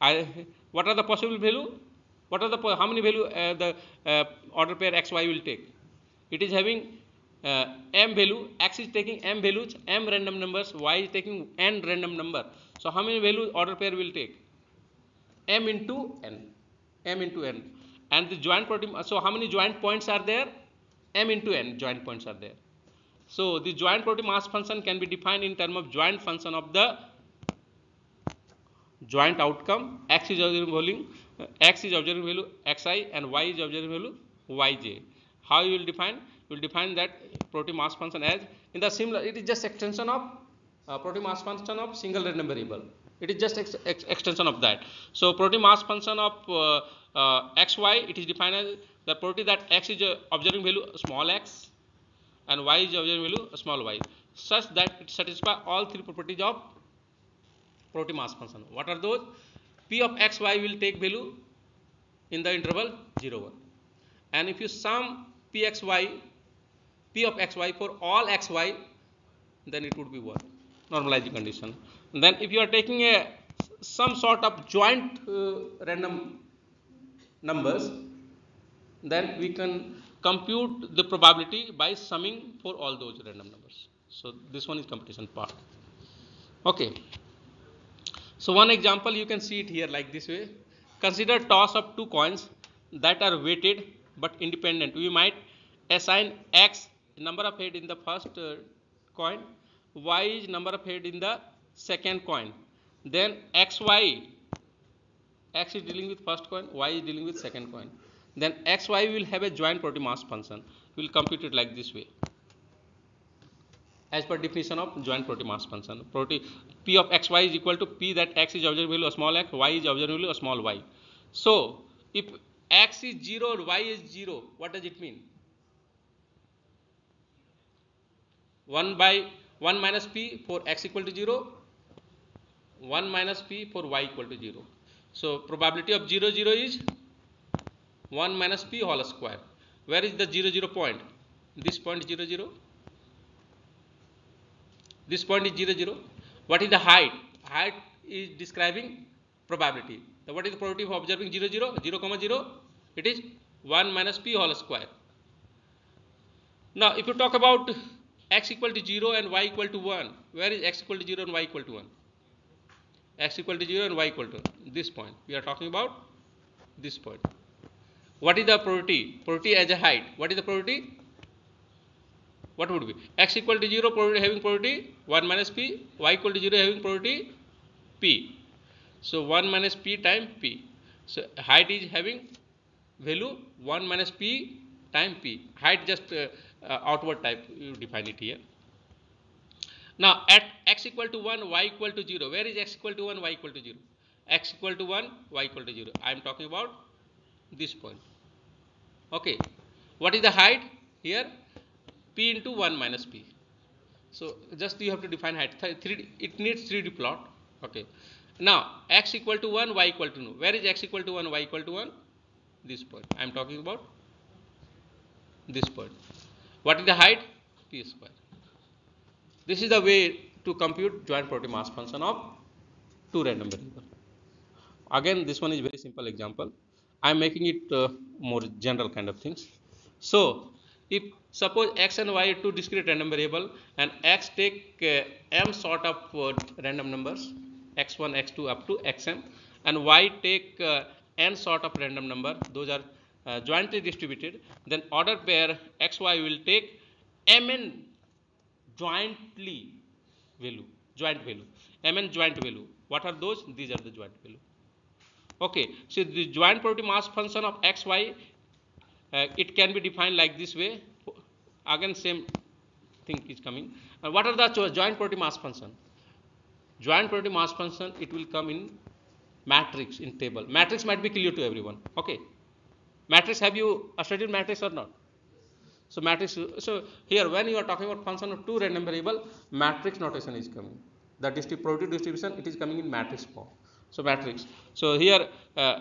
I, what are the possible value? What are the how many value uh, the uh, order pair xy will take? It is having uh, m value. X is taking m values m random numbers. Y is taking n random number. So how many value order pair will take? M into n. M into n. And the joint probability so how many joint points are there? M into n joint points are there so the joint probability mass function can be defined in term of joint function of the joint outcome. X is observing value x is observing value xi and y is observing value yj how you will define? You will define that probability mass function as in the similar it is just extension of uh, probability mass function of single random variable. It is just ex ex extension of that. So probability mass function of uh, uh, xy it is defined as the property that x is observing value small x and y is observing value small y such that it satisfy all three properties of probability mass function. What are those? P of x, y will take value in the interval 0, 1. And if you sum P x, y, P of x, y for all x, y, then it would be 1, normalizing condition. And then if you are taking a some sort of joint uh, random numbers, then we can compute the probability by summing for all those random numbers. So this one is computation part. Okay. So one example you can see it here like this way. Consider toss of two coins that are weighted but independent. We might assign x number of head in the first uh, coin, y is number of head in the second coin. Then x y x is dealing with first coin, y is dealing with second coin. Then x y will have a joint probability mass function. We will compute it like this way as per definition of joint probability mass function. Probability P of x y is equal to P that x is observable value small x, y is observable value small y. So, if x is 0 or y is 0, what does it mean? 1 by 1 minus p for x equal to 0, 1 minus p for y equal to 0. So, probability of 0 0 is 1 minus p whole square. Where is the 0 0 point? This point 0 0 this point is 0 0 what is the height? Height is describing probability. So what is the probability of observing 0 0 0 comma 0 it is 1 minus p whole square. Now if you talk about x equal to 0 and y equal to 1 where is x equal to 0 and y equal to 1 x equal to 0 and y equal to 1. this point. We are talking about this point what is the probability? Probability as a height. What is the probability? What would be? X equal to 0 probability having probability? 1 minus p. Y equal to 0 having probability? P. So 1 minus p time p. So height is having value 1 minus p time p. Height just uh, uh, outward type you define it here. Now at x equal to 1 y equal to 0 where is x equal to 1 y equal to 0 x equal to 1 y equal to 0 i am talking about this point okay what is the height here p into 1 minus p. So just you have to define height. Three, it needs 3D plot. Okay. Now x equal to 1, y equal to 2. Where is x equal to 1, y equal to 1? This point. I am talking about this point. What is the height? p square. This is the way to compute joint probability mass function of two random variables. Again, this one is very simple example. I am making it uh, more general kind of things. So, if suppose x and y are two discrete random variable and x take uh, m sort of uh, random numbers x1 x2 up to xm and y take uh, n sort of random number those are uh, jointly distributed then order pair xy will take mn jointly value joint value. Mn joint value. What are those? These are the joint value okay so the joint probability mass function of xy uh, it can be defined like this way. Again same thing is coming. And what are the joint probability mass function? Joint probability mass function it will come in matrix in table. Matrix might be clear to everyone. Okay. Matrix have you studied matrix or not? So matrix so here when you are talking about function of two random variable matrix notation is coming. The probability distribution it is coming in matrix form so matrix. So here uh,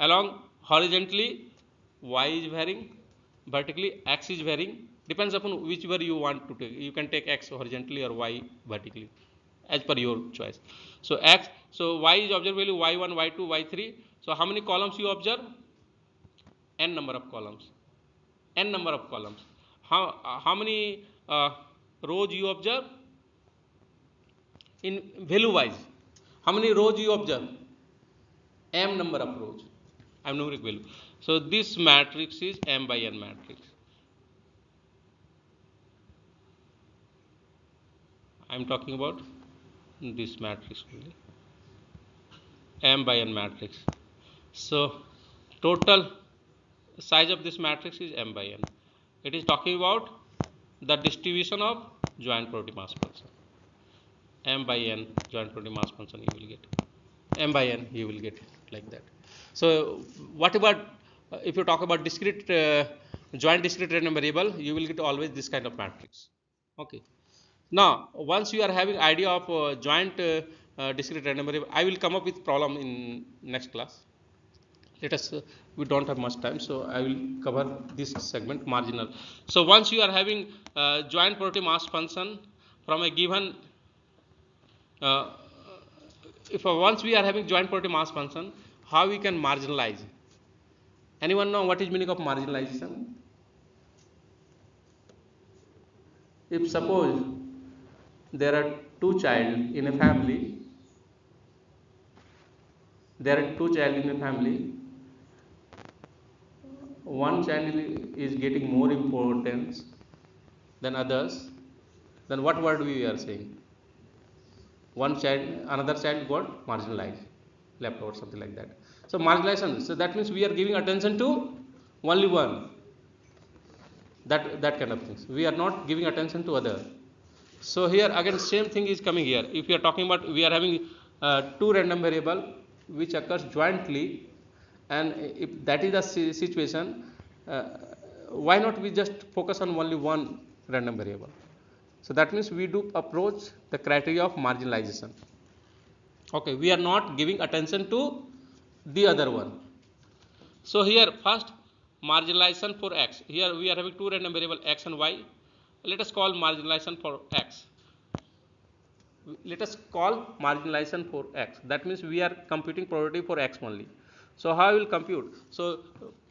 along horizontally y is varying vertically x is varying. Depends upon whichever you want to take. You can take x horizontally or y vertically as per your choice. So x so y is observed value y1 y2 y3 so how many columns you observe? N number of columns. N number of columns. How uh, how many uh, rows you observe? In value wise how many rows you observe? M number of rows. I am numeric value so this matrix is m by n matrix. I am talking about this matrix only. M by n matrix. So total size of this matrix is m by n. It is talking about the distribution of joint probability mass function m by n joint probability mass function you will get m by n you will get like that so what about uh, if you talk about discrete uh, joint discrete random variable you will get always this kind of matrix okay now, once you are having idea of uh, joint uh, uh, discrete random variable. I will come up with problem in next class. Let us, uh, we don't have much time, so I will cover this segment marginal. So once you are having joint probability mass function from a given, uh, if uh, once we are having joint probability mass function, how we can marginalize? Anyone know what is meaning of marginalization? If suppose there are two child in a family there are two child in a family one child is getting more importance than others then what word we are saying one child another child got marginalized left or something like that. So marginalization so that means we are giving attention to only one. That that kind of things. We are not giving attention to other. So here again same thing is coming here. If we are talking about we are having uh, two random variable which occurs jointly and if that is the situation uh, why not we just focus on only one random variable so that means we do approach the criteria of marginalization. Okay we are not giving attention to the other one. So here first marginalization for x. Here we are having two random variable x and y. Let us call marginalization for x. Let us call marginalization for x. That means we are computing probability for x only. So how I will compute? So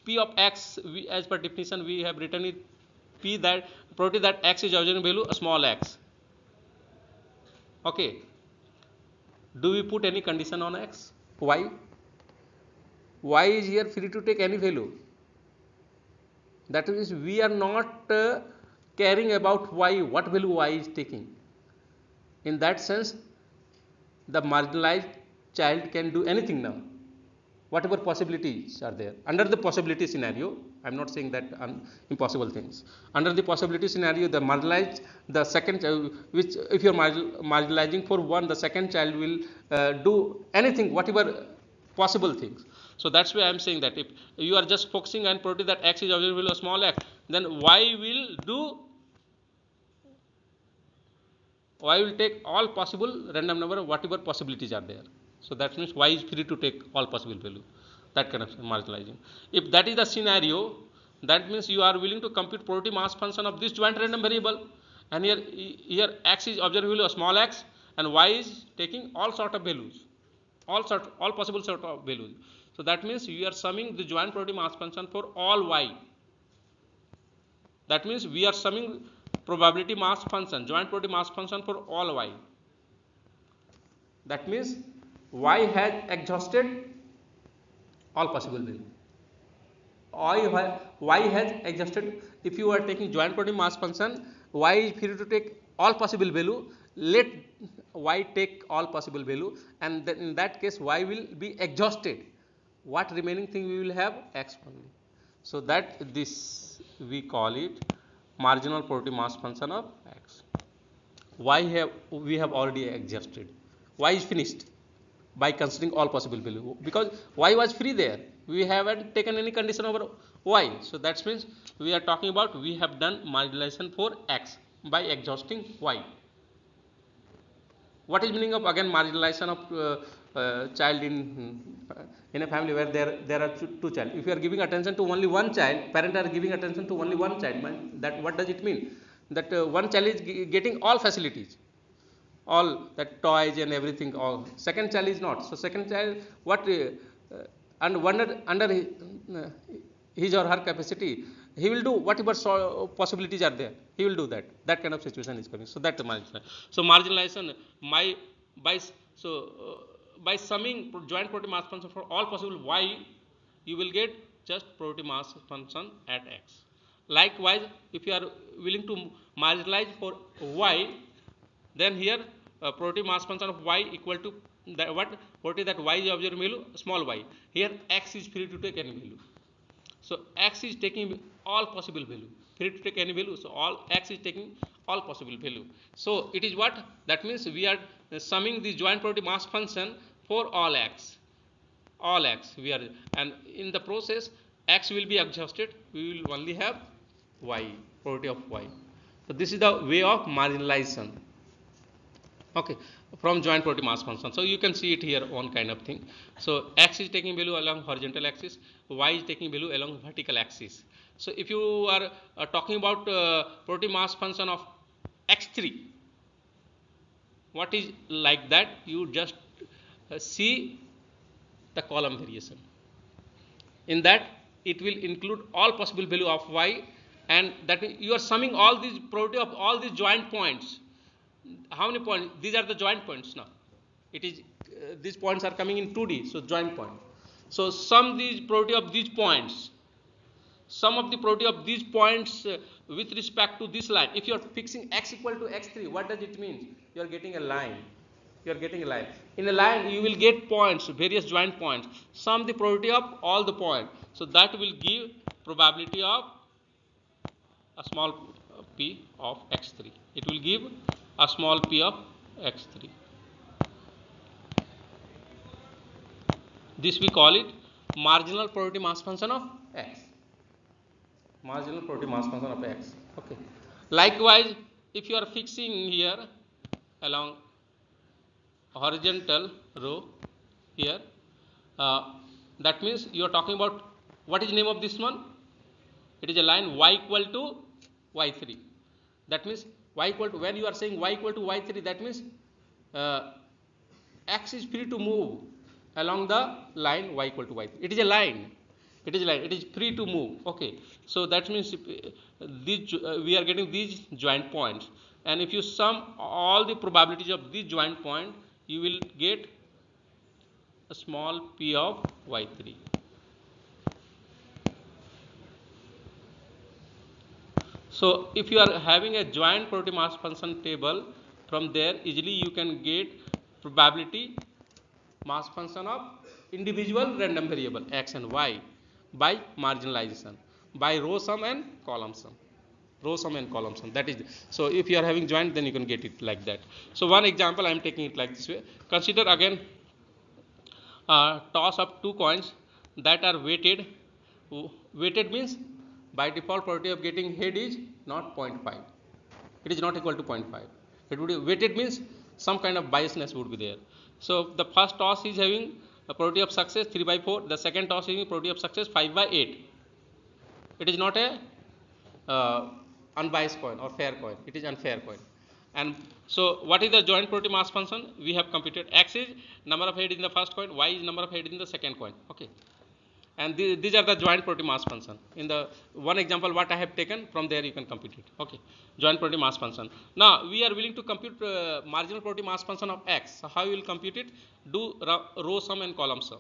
p of x we, as per definition we have written it p that probability that x is original value a small x. Okay. Do we put any condition on x? Y? Y is here free to take any value. That means we are not uh, caring about y what value y is taking. In that sense, the marginalized child can do anything now, whatever possibilities are there. Under the possibility scenario, I am not saying that impossible things. Under the possibility scenario, the marginalized, the second which if you are marginalizing for one, the second child will uh, do anything, whatever possible things. So that's why I am saying that if you are just focusing on property that x is observable a small x, then y will do y will take all possible random number whatever possibilities are there. So that means y is free to take all possible value that kind of marginalizing. If that is the scenario that means you are willing to compute probability mass function of this joint random variable and here here x is observable small x and y is taking all sort of values all sort all possible sort of values. So that means you are summing the joint probability mass function for all y. That means we are summing probability mass function, joint probability mass function for all y. That means y has exhausted all possible value. Y, has exhausted, if you are taking joint probability mass function, y is free to take all possible value, let y take all possible value and then in that case y will be exhausted. What remaining thing we will have? x only. So that this we call it marginal probability mass function of x. Y have we have already exhausted. Y is finished by considering all possible value because y was free there. We haven't taken any condition over y. So that means we are talking about we have done marginalization for x by exhausting y. What is meaning of again marginalization of uh, uh, child in in a family where there there are two, two child if you are giving attention to only one child parent are giving attention to only one child that what does it mean that uh, one child is getting all facilities all that toys and everything all. Second child is not. So second child what uh, and under under his, uh, his or her capacity he will do whatever so possibilities are there. He will do that. That kind of situation is coming. So that marginalization so marginalization my by so uh, by summing joint probability mass function for all possible y, you will get just probability mass function at x. Likewise, if you are willing to marginalize for y, then here uh, probability mass function of y equal to that what what is that y is observed value small y. Here x is free to take any value. So x is taking all possible value free to take any value. So all x is taking all possible value. So it is what that means we are summing the joint probability mass function for all x all x we are and in the process x will be adjusted we will only have y probability of y so this is the way of marginalization okay from joint probability mass function. So you can see it here one kind of thing. So x is taking value along horizontal axis y is taking value along vertical axis. So if you are uh, talking about uh, probability mass function of x3 what is like that? You just uh, see the column variation. In that it will include all possible value of y and that you are summing all these property of all these joint points how many points these are the joint points now. It is uh, these points are coming in 2d so joint point. So sum these property of these points sum of the property of these points uh, with respect to this line if you are fixing x equal to x3 what does it mean? You are getting a line. You are getting a line. In a line you will get points various joint points. Sum the probability of all the points so that will give probability of a small p of x3 it will give a small p of x3 this we call it marginal probability mass function of x. Marginal probability mass function of x. Okay. Likewise if you are fixing here along horizontal row here uh, that means you are talking about what is name of this one? It is a line y equal to y3 that means y equal to when you are saying y equal to y3 that means uh, x is free to move along the line y equal to y3 it is a line. It is a line. It is free to move. Okay. So that means if, uh, these uh, we are getting these joint points. And if you sum all the probabilities of these joint point you will get a small p of y3 so if you are having a joint probability mass function table from there easily you can get probability mass function of individual random variable x and y by marginalization by row sum and column sum row sum and column sum. That is so if you are having joint then you can get it like that. So one example i am taking it like this way. Consider again uh, toss of two coins that are weighted. Weighted means by default probability of getting head is not 0.5 it is not equal to 0.5 it would be weighted means some kind of biasness would be there. So the first toss is having a probability of success 3 by 4 the second toss is probability of success 5 by 8 it is not a uh, unbiased coin or fair coin. It is unfair coin. And so what is the joint probability mass function? We have computed. X is number of head in the first coin. Y is number of head in the second coin. Okay and the, these are the joint probability mass function. In the one example what i have taken from there you can compute it. Okay. Joint probability mass function. Now we are willing to compute uh, marginal probability mass function of x. So how you will compute it? Do row sum and column sum.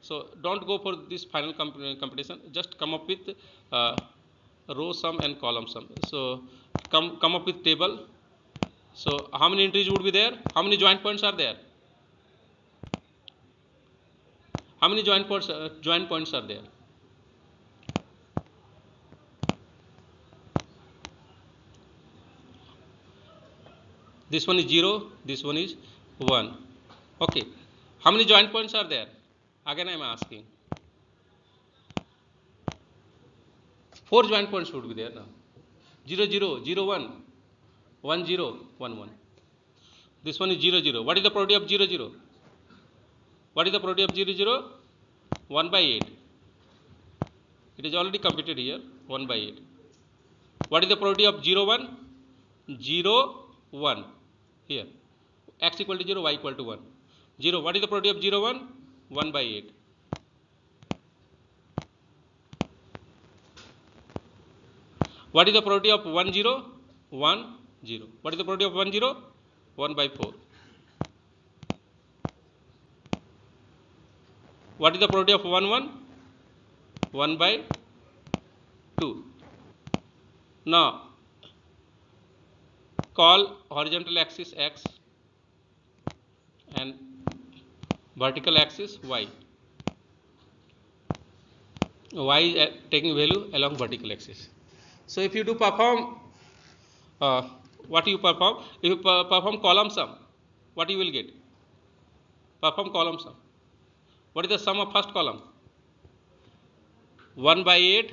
So don't go for this final comp computation. Just come up with uh, row sum and column sum. So come come up with table. So how many entries would be there? How many joint points are there how many joint points uh, joint points are there? This one is 0 this one is 1 okay. How many joint points are there? Again i am asking. Four joint points would be there now. 0 0 0 1 1 0 1 1 this one is 0 0 what is the probability of 0 0 what is the probability of 0 0 1 by 8 it is already computed here. 1 by 8 what is the probability of 0 1 0 1 here. X equal to 0 y equal to 1 0 what is the probability of 0 1 1 by 8 what is the probability of 1 0 1 0 what is the probability of 1 0 1 by 4 what is the probability of 1 1 1 by 2 now call horizontal axis x and vertical axis y. Y is taking value along vertical axis. So if you do perform uh, what you perform? If you perform column sum what you will get? Perform column sum what is the sum of first column? 1 by 8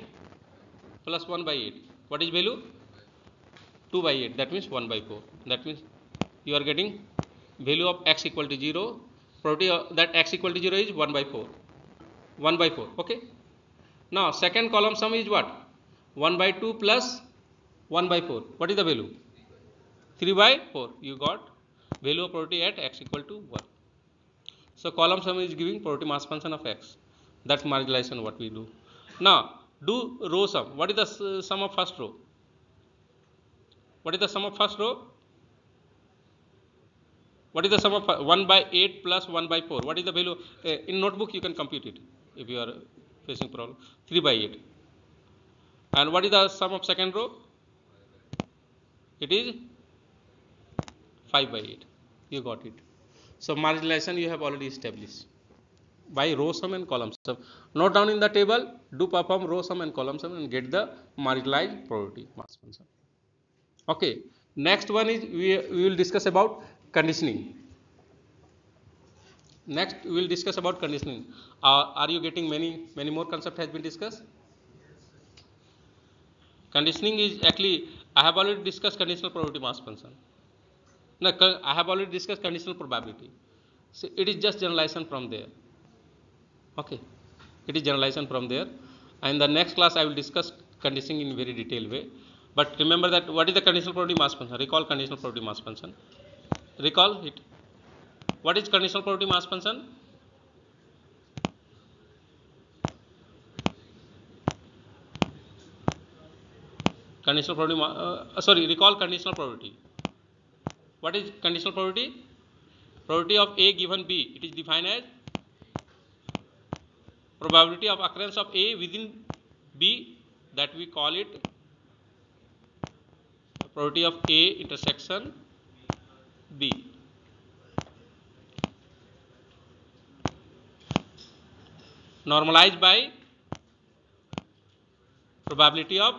plus 1 by 8 what is value? 2 by 8 that means 1 by 4 that means you are getting value of x equal to 0 Property of that x equal to 0 is 1 by 4 1 by 4 okay? Now second column sum is what? 1 by 2 plus 1 by 4 what is the value? 3 by 4 you got value of property at x equal to 1 so column sum is giving probability mass function of x. That's marginalization what we do. Now do row sum. What is the sum of first row? What is the sum of first row? What is the sum of 1 by 8 plus 1 by 4 what is the value? Uh, in notebook you can compute it if you are facing problem. 3 by 8 and what is the sum of second row? It is 5 by 8 you got it so marginalization you have already established. By row sum and column sum? Note down in the table do perform row sum and column sum and get the marginalized probability mass function. Okay next one is we, we will discuss about conditioning. Next we will discuss about conditioning. Uh, are you getting many many more concept has been discussed? Conditioning is actually i have already discussed conditional probability mass function no i have already discussed conditional probability. So it is just generalization from there. Okay. It is generalization from there. And in the next class i will discuss conditioning in very detailed way. But remember that what is the conditional probability mass function? Recall conditional probability mass function. Recall it. What is conditional probability mass function? Conditional probability uh, sorry recall conditional probability what is conditional probability probability of a given b it is defined as probability of occurrence of a within b that we call it probability of a intersection b normalized by probability of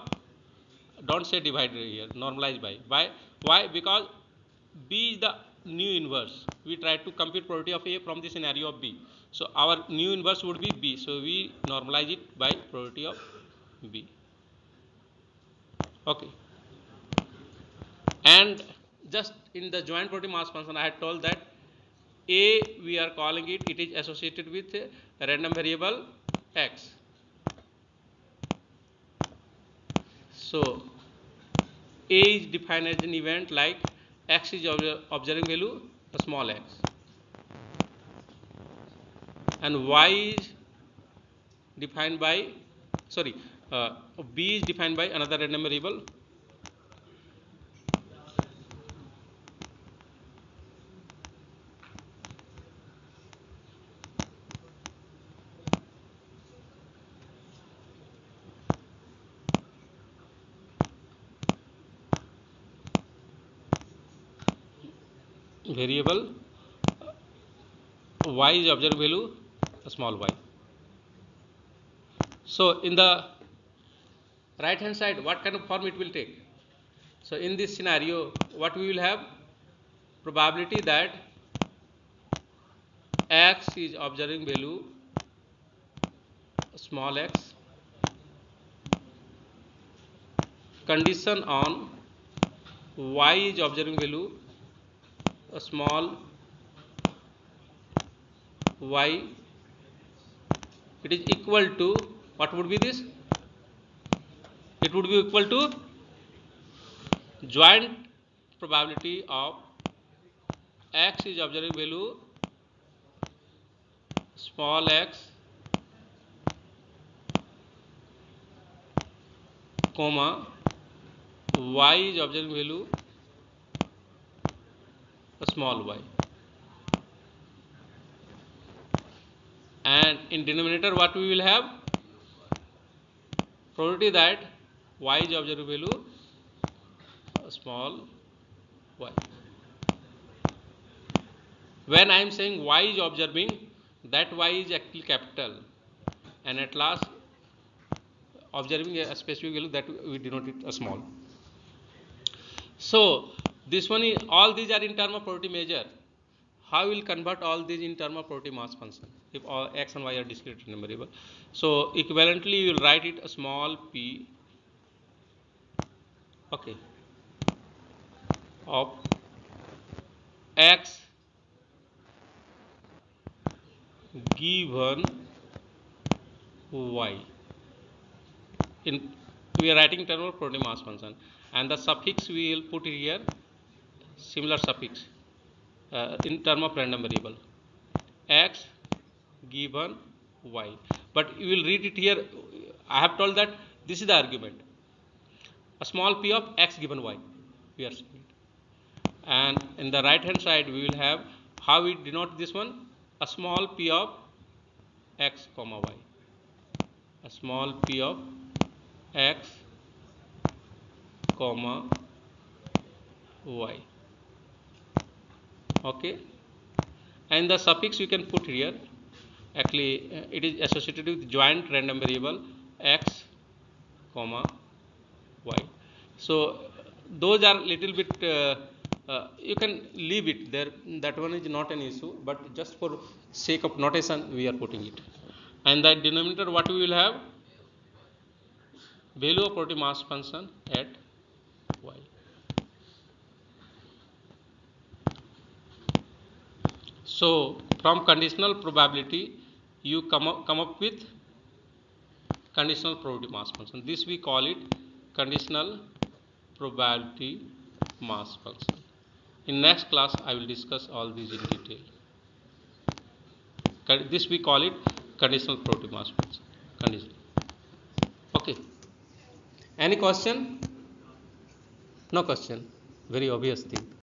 don't say divided here normalized by by why because b is the new inverse. We try to compute probability of a from the scenario of b. So our new inverse would be b. So we normalize it by probability of b. Okay. And just in the joint probability mass function i had told that a we are calling it it is associated with a random variable x. So a is defined as an event like x is observing value a small x. And y is defined by sorry uh, b is defined by another random variable variable uh, y is observed value a small y. So in the right hand side what kind of form it will take? So in this scenario what we will have probability that x is observing value small x condition on y is observing value a small y it is equal to what would be this? It would be equal to joint probability of x is observing value small x comma y is observing value a small y. And in denominator what we will have? Probability that y is observed value a small y. When I am saying y is observing that y is actually capital. And at last observing a specific value that we denote it a small. So this one is, all these are in term of probability measure. How will convert all these in term of probability mass function if all x and y are discrete enumerable? So equivalently, you will write it a small p. Okay. Of x given y in we are writing term of probability mass function and the suffix we will put here similar suffix uh, in term of random variable. X given y. But you will read it here. I have told that this is the argument. A small p of x given y we are saying. It and in the right hand side we will have how we denote this one? A small p of x comma y. A small p of x comma y okay? And the suffix you can put here. Actually uh, it is associated with joint random variable x comma y. So those are little bit uh, uh, you can leave it there. That one is not an issue but just for sake of notation we are putting it. And that denominator what we will have? Value of probability mass function at y so from conditional probability you come up, come up with conditional probability mass function. This we call it conditional probability mass function. In next class i will discuss all these in detail. This we call it conditional probability mass function. Conditional. Okay. Any question? No question. Very obvious thing